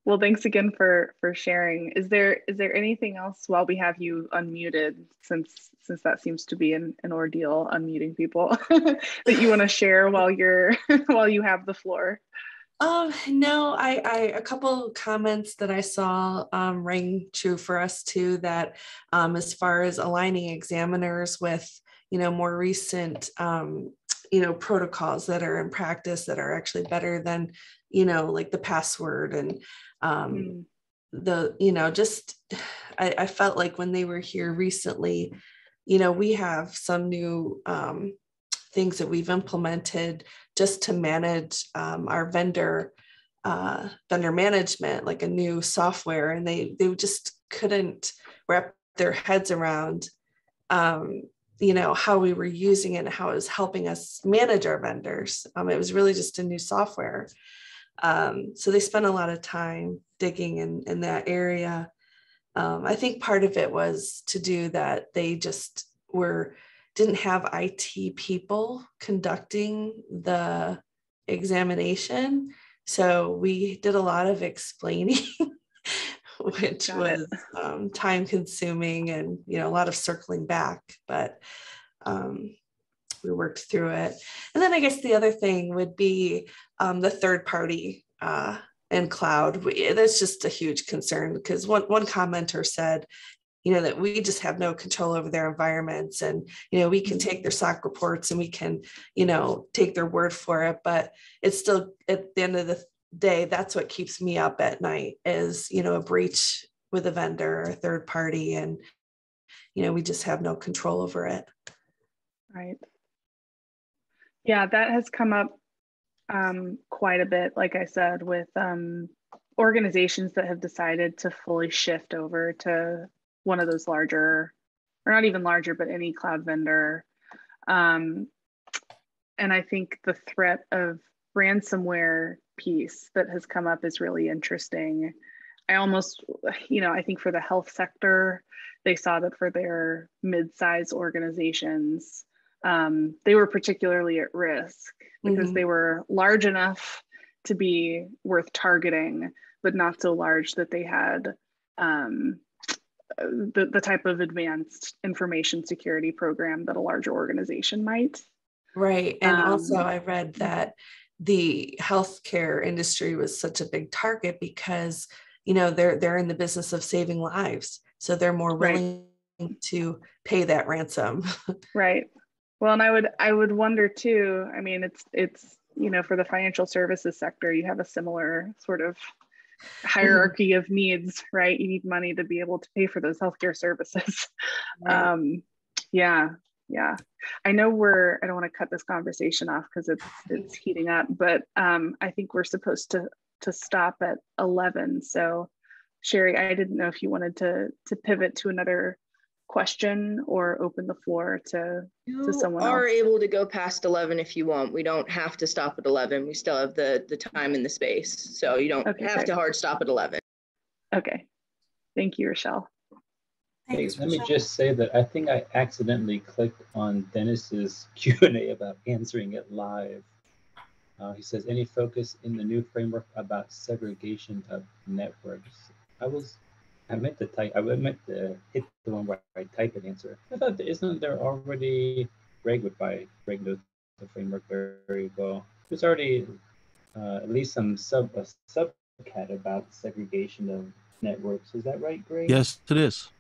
well, thanks again for for sharing. Is there is there anything else while we have you unmuted, since since that seems to be an, an ordeal, unmuting people that you want to share while you're while you have the floor? Um, no, I, I a couple comments that I saw um, ring true for us too. That um, as far as aligning examiners with you know more recent um, you know protocols that are in practice that are actually better than you know like the password and um, Mm, the you know just I, I felt like when they were here recently you know we have some new um, things that we've implemented just to manage um, our vendor uh, vendor management like a new software and they they just couldn't wrap their heads around um, you know, how we were using it and how it was helping us manage our vendors. Um, it was really just a new software. Um, so they spent a lot of time digging in, in that area. Um, I think part of it was to do that they just were didn't have IT people conducting the examination. So we did a lot of explaining, which Got was um, time consuming and, you know, a lot of circling back, but um, we worked through it. And then I guess the other thing would be um, the third party uh, and cloud. We, that's just a huge concern because one, one commenter said, you know, that we just have no control over their environments. And, you know, we can take their SOC reports and we can, you know, take their word for it. But it's still at the end of the day, that's what keeps me up at night is, you know, a breach with a vendor or a third party. And, you know, we just have no control over it. Right. Yeah, that has come up um, quite a bit, like I said, with um, organizations that have decided to fully shift over to one of those larger, or not even larger, but any cloud vendor. Um, and I think the threat of ransomware piece that has come up is really interesting. I almost, you know, I think for the health sector, they saw that for their mid-sized organizations, um, they were particularly at risk because mm-hmm. they were large enough to be worth targeting, but not so large that they had um, the, the type of advanced information security program that a larger organization might. Right. And um, also, I read that the healthcare industry was such a big target because you know they're they're in the business of saving lives so they're more willing right. to pay that ransom right well and i would i would wonder too i mean it's it's you know for the financial services sector you have a similar sort of hierarchy of needs, right? You need money to be able to pay for those healthcare services. Right. Um, yeah, yeah. I know we're. I don't want to cut this conversation off because it's it's heating up, but um, I think we're supposed to to stop at eleven. So, Sherry, I didn't know if you wanted to to pivot to another question or open the floor to, you to someone are else. able to go past 11 if you want. We don't have to stop at 11. We still have the, the time and the space. So you don't okay, have to hard stop at 11. Okay. Thank you, Rochelle. Thanks, hey, let me just say that I think I accidentally clicked on Dennis's Q&A about answering it live. Uh, he says, any focus in the new framework about segregation of networks? I was I meant to type. I meant to hit the one where I type an answer. I thought, isn't there already Greg would buy Greg knows the framework very well. There's already uh, at least some sub a subcat about segregation of networks. Is that right, Greg? Yes, it is.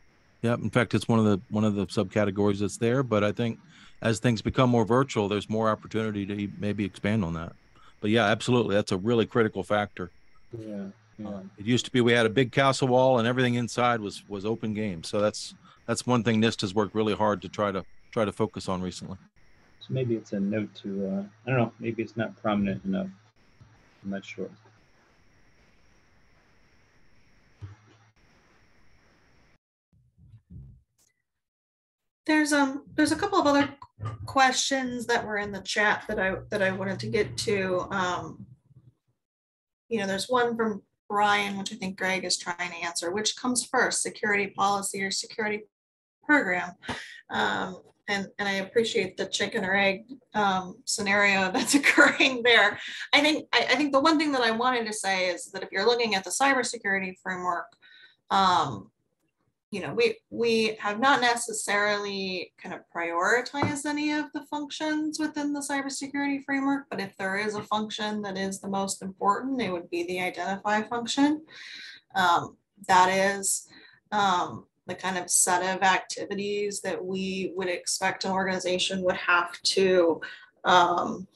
Yeah. In fact, it's one of the one of the subcategories that's there. But I think as things become more virtual, there's more opportunity to maybe expand on that. But yeah, absolutely, that's a really critical factor. Yeah. Yeah. It used to be we had a big castle wall and everything inside was was open game. So that's that's one thing NIST has worked really hard to try to try to focus on recently. So maybe it's a note to uh, I don't know. Maybe it's not prominent enough. I'm not sure. There's um there's a couple of other questions that were in the chat that I that I wanted to get to. Um, you know, there's one from Brian, which I think Greg is trying to answer, which comes first, security policy or security program? Um, and, and I appreciate the chicken or egg um, scenario that's occurring there. I think I, I, think the one thing that I wanted to say is that if you're looking at the cybersecurity framework, um, you know, we we have not necessarily kind of prioritized any of the functions within the cybersecurity framework, but if there is a function that is the most important, it would be the identify function. Um, that is um, the kind of set of activities that we would expect an organization would have to um,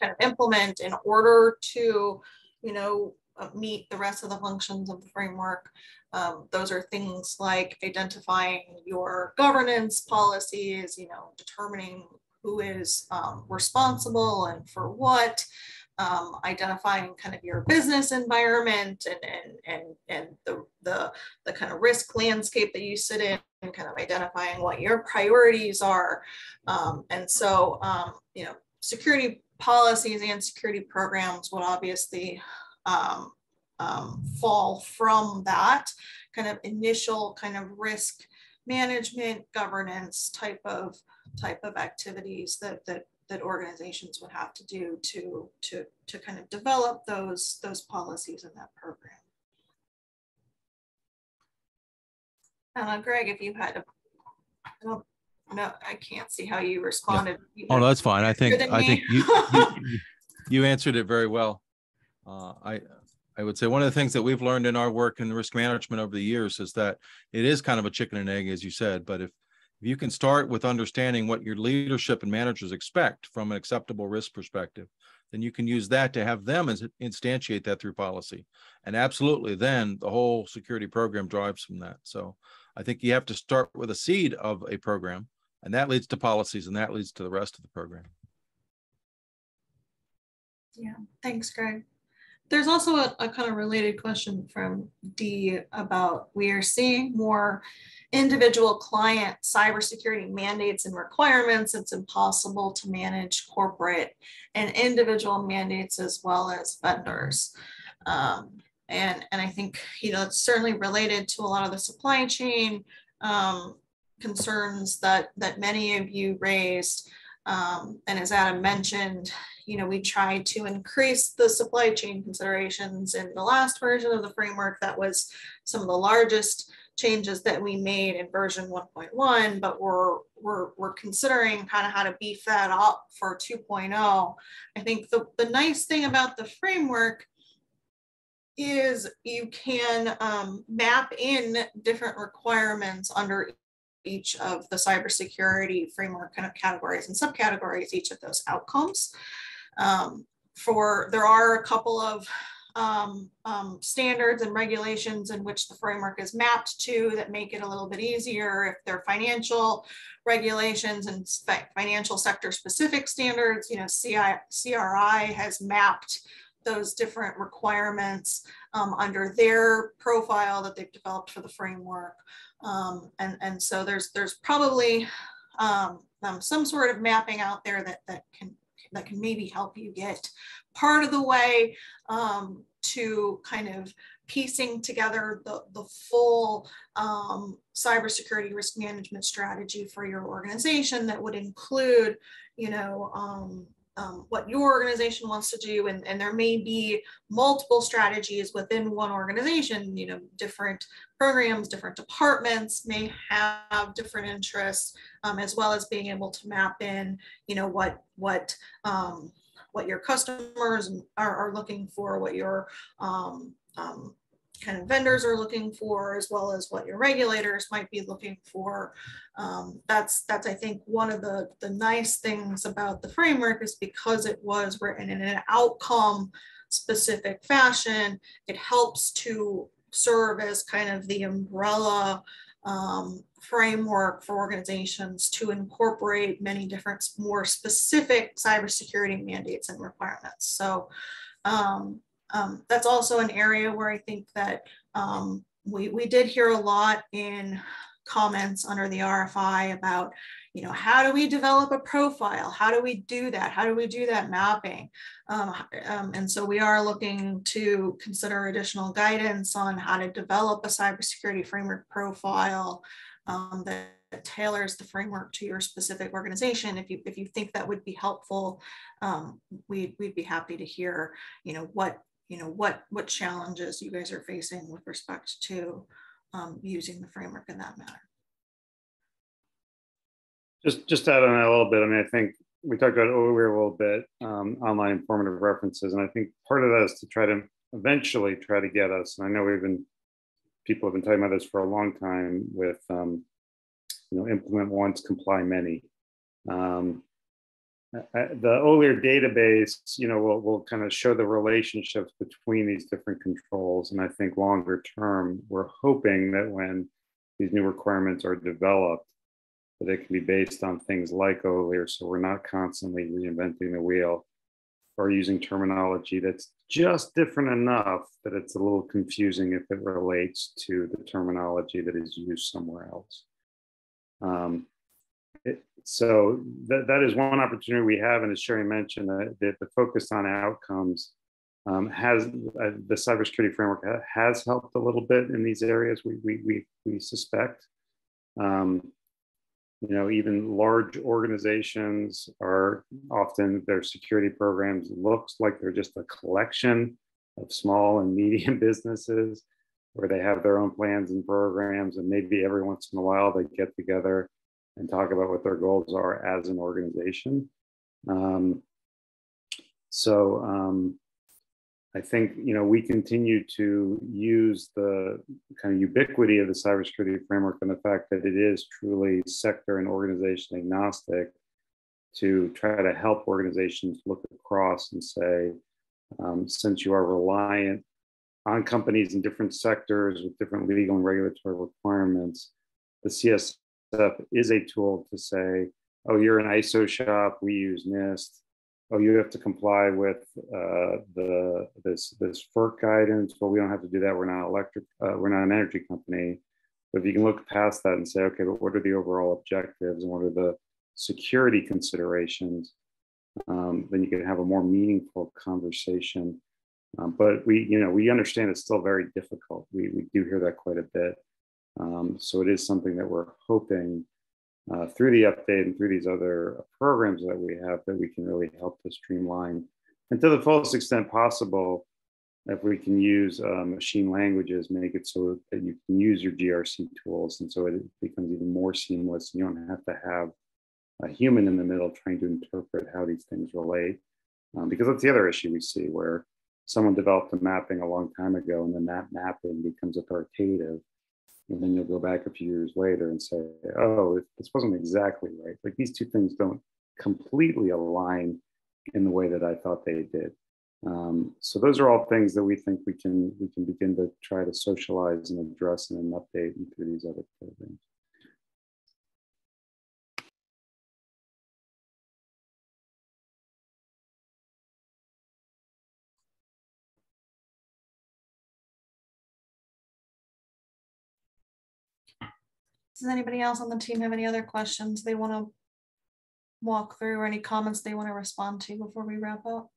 kind of implement in order to, you know, meet the rest of the functions of the framework. Um, those are things like identifying your governance policies, you know, determining who is um, responsible and for what, um, identifying kind of your business environment and and and and the the the kind of risk landscape that you sit in and kind of identifying what your priorities are. Um, and so um, you know security policies and security programs would obviously um, um, fall from that kind of initial kind of risk management governance type of type of activities that that that organizations would have to do to to to kind of develop those those policies in that program. Uh, Greg, if you had a, I don't I can't see how you responded. Yeah. oh, no, that's fine. I think I think you, you, you answered it very well. Uh, I I would say one of the things that we've learned in our work in risk management over the years is that it is kind of a chicken and egg, as you said. But if if you can start with understanding what your leadership and managers expect from an acceptable risk perspective, then you can use that to have them instantiate that through policy. And absolutely, then the whole security program drives from that. So I think you have to start with a seed of a program, and that leads to policies, and that leads to the rest of the program. Yeah, thanks, Greg. There's also a, a kind of related question from D about we are seeing more individual client cybersecurity mandates and requirements, it's impossible to manage corporate and individual mandates as well as vendors. Um, and, and I think, you know, it's certainly related to a lot of the supply chain um, concerns that, that many of you raised. Um, and as Adam mentioned, you know, we tried to increase the supply chain considerations in the last version of the framework that was some of the largest changes that we made in version 1.1, but we're, we're, we're considering kind of how to beef that up for 2.0. I think the, the nice thing about the framework is you can um, map in different requirements under each of the cybersecurity framework kind of categories and subcategories, each of those outcomes. Um, for there are a couple of um, um, standards and regulations in which the framework is mapped to that make it a little bit easier if they're financial regulations and financial sector specific standards. You know, CI, CRI has mapped those different requirements um, under their profile that they've developed for the framework. Um, and, and so there's, there's probably um, um, some sort of mapping out there that, that can that can maybe help you get part of the way um, to kind of piecing together the, the full um, cybersecurity risk management strategy for your organization that would include, you know, um, um, what your organization wants to do and, and there may be multiple strategies within one organization you know different programs different departments may have different interests um, as well as being able to map in you know what what um, what your customers are, are looking for what your um, um, kind of vendors are looking for, as well as what your regulators might be looking for. Um, that's that's I think one of the the nice things about the framework is because it was written in an outcome specific fashion. It helps to serve as kind of the umbrella um, framework for organizations to incorporate many different more specific cybersecurity mandates and requirements. So um, um, that's also an area where I think that um, we, we did hear a lot in comments under the RFI about, you know, how do we develop a profile? How do we do that? How do we do that mapping? Um, um, and so we are looking to consider additional guidance on how to develop a cybersecurity framework profile um, that tailors the framework to your specific organization. If you if you think that would be helpful, um, we, we'd be happy to hear, you know, what you know what what challenges you guys are facing with respect to um, using the framework in that manner. Just just add on that a little bit. I mean, I think we talked about earlier a little bit um, online informative references, and I think part of that is to try to eventually try to get us. And I know we've been people have been talking about this for a long time with um, you know implement once, comply many. Um, the OLIR database, you know, will, will kind of show the relationships between these different controls. And I think longer term, we're hoping that when these new requirements are developed, that it can be based on things like OLIR. So we're not constantly reinventing the wheel or using terminology that's just different enough that it's a little confusing if it relates to the terminology that is used somewhere else. Um, so that, that is one opportunity we have, and as Sherry mentioned, that, that the focus on outcomes um, has uh, the cybersecurity framework ha has helped a little bit in these areas. We we we, we suspect. Um, you know, even large organizations are often their security programs looks like they're just a collection of small and medium businesses where they have their own plans and programs, and maybe every once in a while they get together and talk about what their goals are as an organization. Um, so um, I think you know we continue to use the kind of ubiquity of the cybersecurity framework and the fact that it is truly sector and organization agnostic to try to help organizations look across and say, um, since you are reliant on companies in different sectors with different legal and regulatory requirements, the CSF is a tool to say, oh, you're an ISO shop, we use NIST oh, you have to comply with uh, the this this FERC guidance. Well, we don't have to do that. We're not electric. Uh, we're not an energy company. But if you can look past that and say, okay, but what are the overall objectives and what are the security considerations, um, then you can have a more meaningful conversation. Um, but we, you know, we understand it's still very difficult. We we do hear that quite a bit. Um, so it is something that we're hoping uh, through the update and through these other programs that we have that we can really help to streamline and to the fullest extent possible if we can use uh, machine languages make it so that you can use your grc tools. And so it becomes even more seamless you don't have to have a human in the middle trying to interpret how these things relate. Um, because that's the other issue we see where someone developed a mapping a long time ago and then that mapping becomes authoritative and then you'll go back a few years later and say, oh, this wasn't exactly right. Like these two things don't completely align in the way that I thought they did. Um, so those are all things that we think we can we can begin to try to socialize and address in an update and through these other programs. Does anybody else on the team have any other questions they want to walk through or any comments they want to respond to before we wrap up?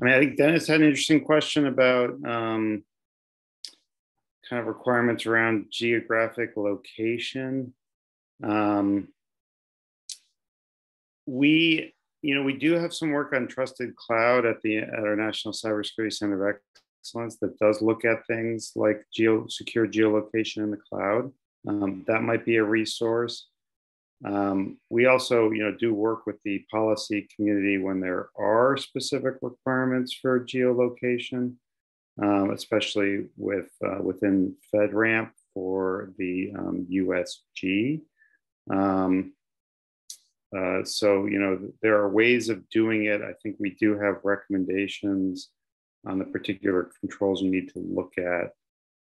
I mean, I think Dennis had an interesting question about um, kind of requirements around geographic location. Um, we you know, we do have some work on trusted cloud at the at our National Cybersecurity Center of Excellence that does look at things like geo secure geolocation in the cloud. Um, that might be a resource. Um, we also, you know, do work with the policy community when there are specific requirements for geolocation, um, especially with uh, within FedRAMP for the USG. Um, um uh, so, you know, there are ways of doing it. I think we do have recommendations on the particular controls you need to look at.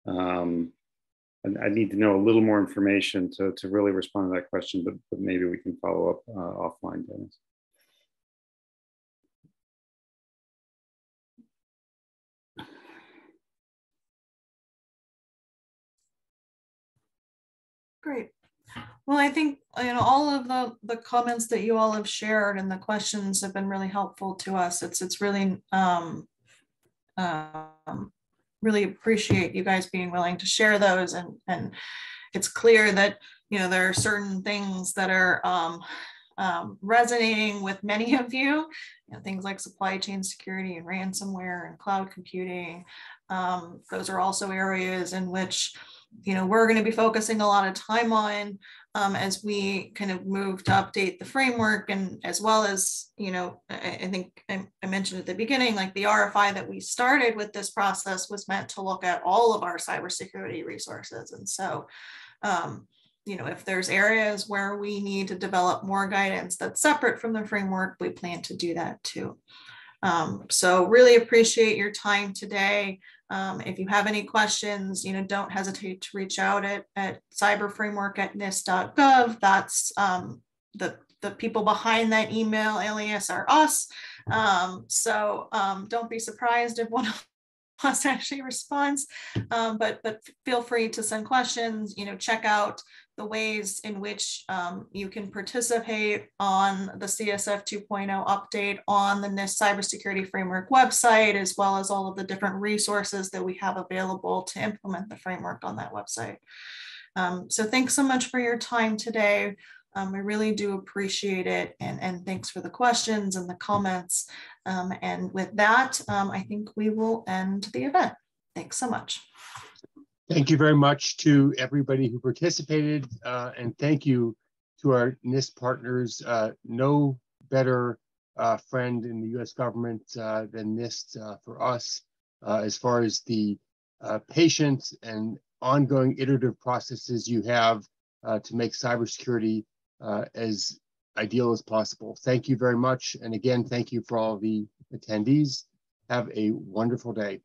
Um, and I need to know a little more information to, to really respond to that question, but, but maybe we can follow up uh, offline, Dennis. Great. Well, I think you know all of the the comments that you all have shared and the questions have been really helpful to us. It's it's really um, um, really appreciate you guys being willing to share those and and it's clear that you know there are certain things that are um, um, resonating with many of you, you know, things like supply chain security and ransomware and cloud computing. Um, those are also areas in which you know we're going to be focusing a lot of time on um, as we kind of move to update the framework and as well as, you know, I, I think I, I, mentioned at the beginning, like the RFI that we started with this process was meant to look at all of our cybersecurity resources. And so, um, you know, if there's areas where we need to develop more guidance that's separate from the framework, we plan to do that too. Um, so really appreciate your time today. Um, if you have any questions, you know, don't hesitate to reach out at, at cyberframework at nist.gov. That's um, the, the people behind that email alias are us. Um, so um, don't be surprised if one of us actually responds, um, but, but feel free to send questions, you know, check out the ways in which um, you can participate on the CSF 2.0 update on the NIST cybersecurity framework website, as well as all of the different resources that we have available to implement the framework on that website. Um, so thanks so much for your time today. Um, really do appreciate it. And, and thanks for the questions and the comments. Um, and with that, um, I think we will end the event. Thanks so much. Thank you very much to everybody who participated, uh, and thank you to our NIST partners. Uh, no better uh, friend in the US government uh, than NIST uh, for us uh, as far as the patient and ongoing iterative processes you have to make cybersecurity as ideal as possible. Thank you very much. And again, thank you for all the attendees. Have a wonderful day.